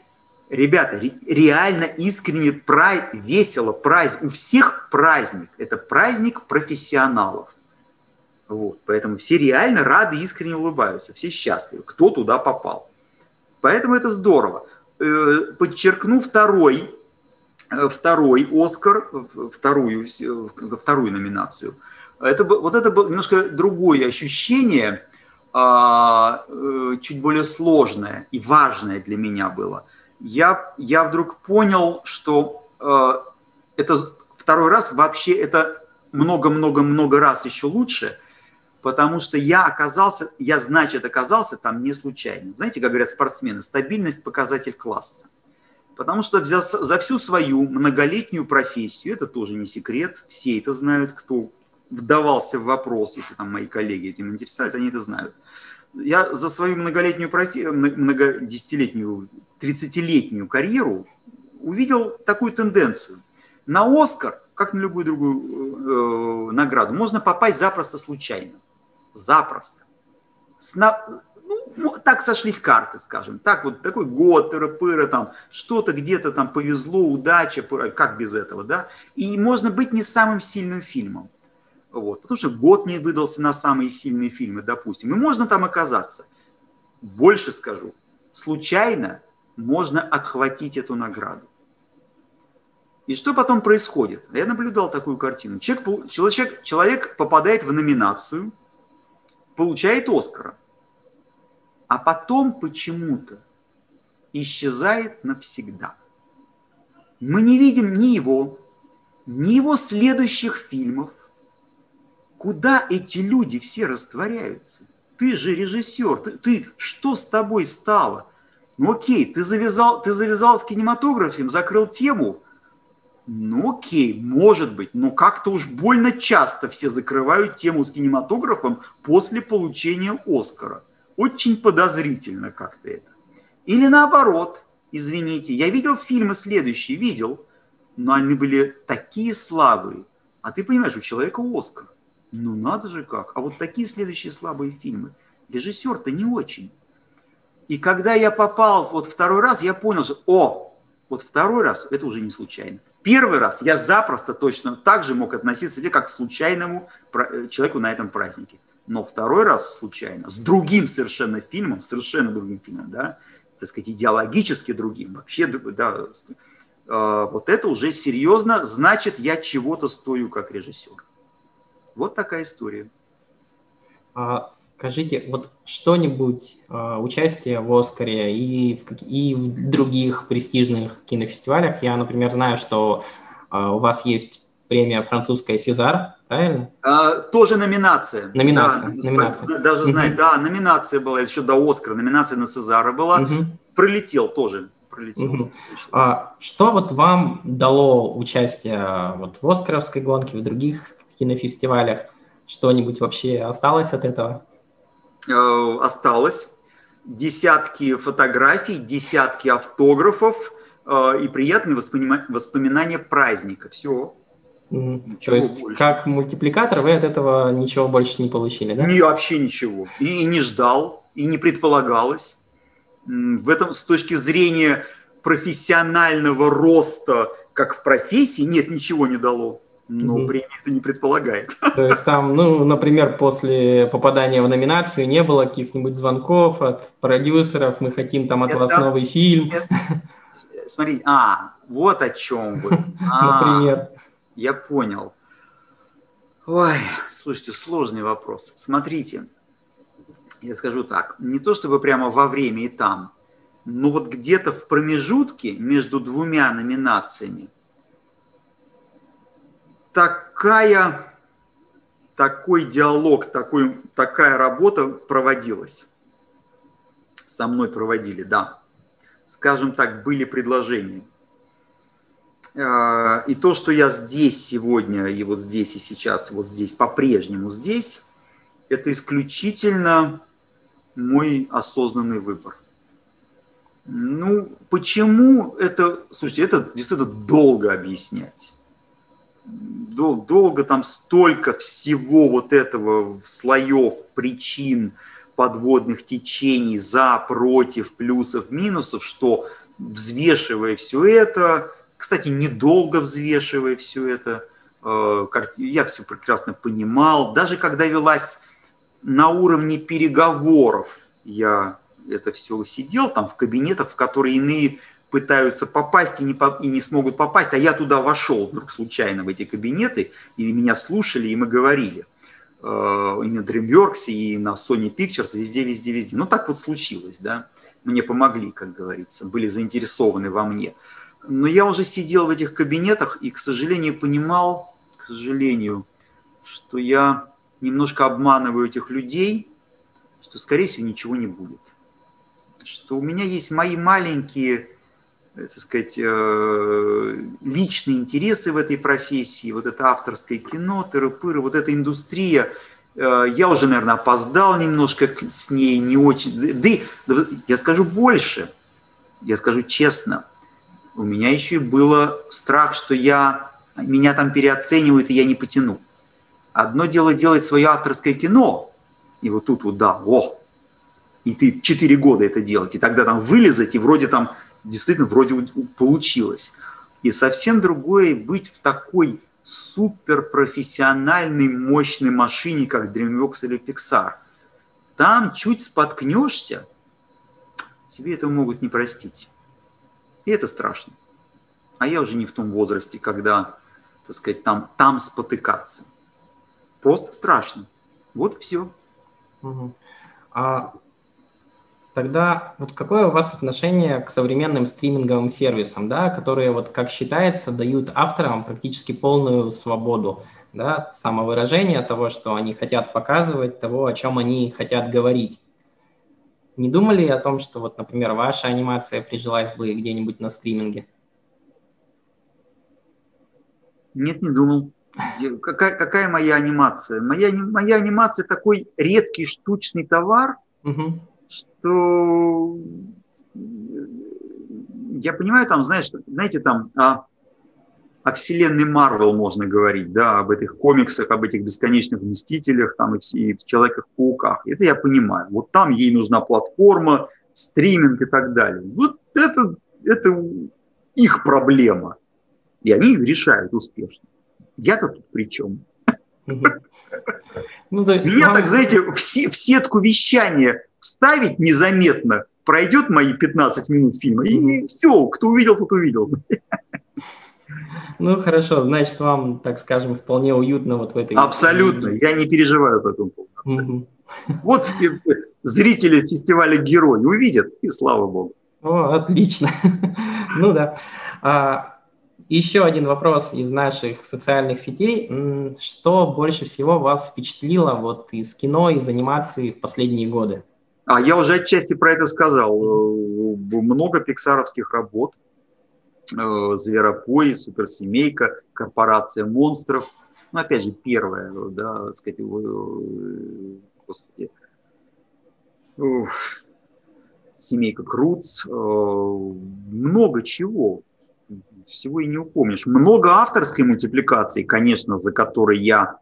ребята, реально искренне пра- весело, праздник, у всех праздник, это праздник профессионалов. Вот, поэтому все реально рады, искренне улыбаются, все счастливы, кто туда попал. Поэтому это здорово. Э, подчеркну второй Э, второй Оскар, вторую, вторую номинацию. Это, вот это было немножко другое ощущение, а, э, чуть более сложное и важное для меня было я, я вдруг понял, что э, это второй раз вообще это много-много-много раз еще лучше, потому что я оказался, я, значит, оказался там не случайно. Знаете, как говорят спортсмены, стабильность – показатель класса. Потому что за, за всю свою многолетнюю профессию, это тоже не секрет, все это знают, кто вдавался в вопрос, если там мои коллеги этим интересовались, они это знают. Я за свою многолетнюю профессию, многодесятилетнюю 30-летнюю карьеру, увидел такую тенденцию. На Оскар, как на любую другую э, э награду, можно попасть запросто случайно. Запросто. Сна... Ну, ну, так сошлись карты, скажем. Так вот, такой год, тыры-пыры, там, что-то где-то там повезло, удача, как без этого, да? И можно быть не самым сильным фильмом. Вот, потому что год не выдался на самые сильные фильмы, допустим. И можно там оказаться. Больше скажу, случайно можно отхватить эту награду. И что потом происходит? Я наблюдал такую картину. Человек, человек, человек попадает в номинацию, получает Оскара – а потом почему-то исчезает навсегда. Мы не видим ни его, ни его следующих фильмов. Куда эти люди все растворяются? Ты же режиссер, ты, ты что с тобой стало? Ну окей, ты завязал, ты завязал с кинематографом, закрыл тему. Ну окей, может быть, но как-то уж больно часто все закрывают тему с кинематографом после получения Оскара – очень подозрительно как-то это. Или наоборот, извините, я видел фильмы следующие, видел, но они были такие слабые. А ты понимаешь, у человека Оскар. Ну надо же как. А вот такие следующие слабые фильмы. Режиссер-то не очень. И когда я попал вот второй раз, я понял, что, о, вот второй раз это уже не случайно. Первый раз я запросто точно так же мог относиться себе как к случайному э, человеку на этом празднике но второй раз случайно, с другим совершенно фильмом, совершенно другим фильмом, да, так сказать, идеологически другим, вообще, да, э, вот это уже серьезно, значит, я чего-то стою как режиссер. Вот такая история. А, скажите, вот что-нибудь, а, участие в «Оскаре» и в, и в других престижных кинофестивалях, я, например, знаю, что а, у вас есть премия французская «Сезар», правильно? А, тоже номинация. Номинация. Да, номинация. Даже знать, да, номинация была еще до Оскара, номинация на Сезара была. Угу. Пролетел тоже. Пролетел. Угу. А, что вот вам дало участие вот в Оскаровской гонке, в других кинофестивалях? Что-нибудь вообще осталось от этого? Э, осталось. Десятки фотографий, десятки автографов э, и приятные воспоминания праздника. Все. То есть, больше. как мультипликатор, вы от этого ничего больше не получили, да? Не, вообще ничего. И, и не ждал, и не предполагалось. В этом с точки зрения профессионального роста, как в профессии, нет, ничего не дало. Но угу. премия это не предполагает. То есть там, ну, например, после попадания в номинацию не было каких-нибудь звонков от продюсеров, мы хотим там от это, вас новый фильм. Это, смотри, а, вот о чем вы. А, Например. Я понял. Ой, слушайте, сложный вопрос. Смотрите, я скажу так, не то чтобы прямо во время и там, но вот где-то в промежутке между двумя номинациями такая, такой диалог, такой, такая работа проводилась. со мной проводили, да. Скажем так, были предложения. Э, и то, что я здесь сегодня, и вот здесь, и сейчас, вот здесь, по-прежнему здесь, это исключительно мой осознанный выбор. Ну, почему это, слушайте, это действительно долго объяснять. Дол, долго там столько всего вот этого слоев, причин, подводных течений, за, против, плюсов, минусов, что взвешивая все это, кстати, недолго взвешивая все это, э, я все прекрасно понимал. Даже когда велась на уровне переговоров, я это все сидел там в кабинетах, в которые иные пытаются попасть и не, по, и не смогут попасть, а я туда вошел вдруг случайно в эти кабинеты, и меня слушали, и мы говорили. Э, и на DreamWorks, и на Sony Pictures, везде, везде, везде. Ну, так вот случилось, да. Мне помогли, как говорится, были заинтересованы во мне. Но я уже сидел в этих кабинетах и, к сожалению, понимал, к сожалению, что я немножко обманываю этих людей, что, скорее всего, ничего не будет что у меня есть мои маленькие, так сказать, э, личные интересы в этой профессии, вот это авторское кино, тыры-пыры, вот эта индустрия. Э, я уже, наверное, опоздал немножко с ней, не очень. Да, я скажу больше, я скажу честно, у меня еще и было страх, что я, меня там переоценивают, и я не потяну. Одно дело делать свое авторское кино, и вот тут вот, да, о, и ты 4 года это делать, и тогда там вылезать, и вроде там действительно вроде получилось. И совсем другое быть в такой суперпрофессиональной мощной машине, как DreamWorks или Pixar. Там чуть споткнешься, тебе это могут не простить. И это страшно. А я уже не в том возрасте, когда, так сказать, там, там спотыкаться. Просто страшно. Вот и все. Угу. А Тогда вот какое у вас отношение к современным стриминговым сервисам, да, которые, вот как считается, дают авторам практически полную свободу да, самовыражения того, что они хотят показывать, того, о чем они хотят говорить? Не думали о том, что вот, например, ваша анимация прижилась бы где-нибудь на стриминге? Нет, не думал. Какая, какая моя анимация? Моя, моя анимация такой редкий штучный товар, угу что я понимаю, там, знаешь, знаете, там о, о вселенной Марвел можно говорить, да, об этих комиксах, об этих бесконечных мстителях, там, и, и в Человеках-пауках. Это я понимаю. Вот там ей нужна платформа, стриминг и так далее. Вот это, это их проблема. И они их решают успешно. Я-то тут при чем? Ну, да, Меня так, знаете, в, в сетку вещания вставить незаметно, пройдет мои 15 минут фильма, и, все, кто увидел, тот увидел. Ну, хорошо, значит, вам, так скажем, вполне уютно вот в этой... Абсолютно, я не переживаю по этому поводу. Угу. Вот зрители фестиваля «Герой» увидят, и слава богу. О, отлично. ну да. А, еще один вопрос из наших социальных сетей. Что больше всего вас впечатлило вот из кино, из анимации в последние годы? А я уже отчасти про это сказал. Э, много пиксаровских работ. Э, Зверопой, Суперсемейка, Корпорация монстров. Ну, опять же, первое, да, так сказать, э, господи, Семейка Круц, много чего, всего и не упомнишь. Много авторской мультипликации, конечно, за которой я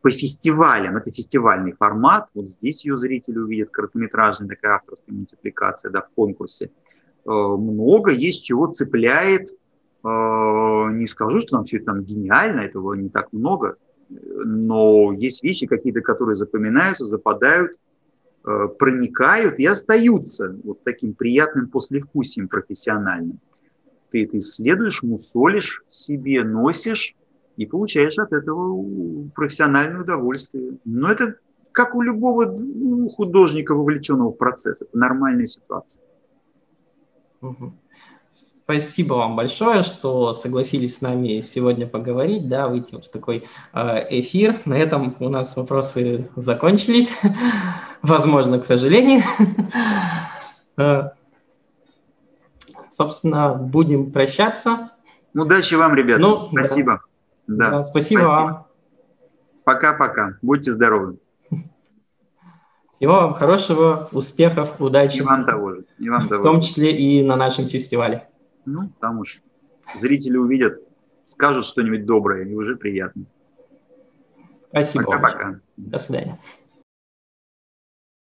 по фестивалям, это фестивальный формат, вот здесь ее зрители увидят, короткометражная такая авторская мультипликация да, в конкурсе. Э, много есть чего цепляет, э, не скажу, что там все это там гениально, этого не так много, но есть вещи какие-то, которые запоминаются, западают, э, проникают и остаются вот таким приятным послевкусием профессиональным. Ты это исследуешь, мусолишь себе, носишь, и получаешь от этого профессиональное удовольствие. Но это как у любого ну, художника, вовлеченного в процесс. Это нормальная ситуация. Спасибо вам большое, что согласились с нами сегодня поговорить, да, выйти вот в такой э, эфир. На этом у нас вопросы закончились, возможно, к сожалению. Э, собственно, будем прощаться. Удачи вам, ребята. Ну, спасибо. Да. Да, спасибо, спасибо вам. Пока-пока. Будьте здоровы. Всего вам хорошего, успехов, удачи. И вам того же. И вам в того том числе и на нашем фестивале. Ну, там уж зрители увидят, скажут что-нибудь доброе, и уже приятно. Спасибо. Пока-пока. До свидания.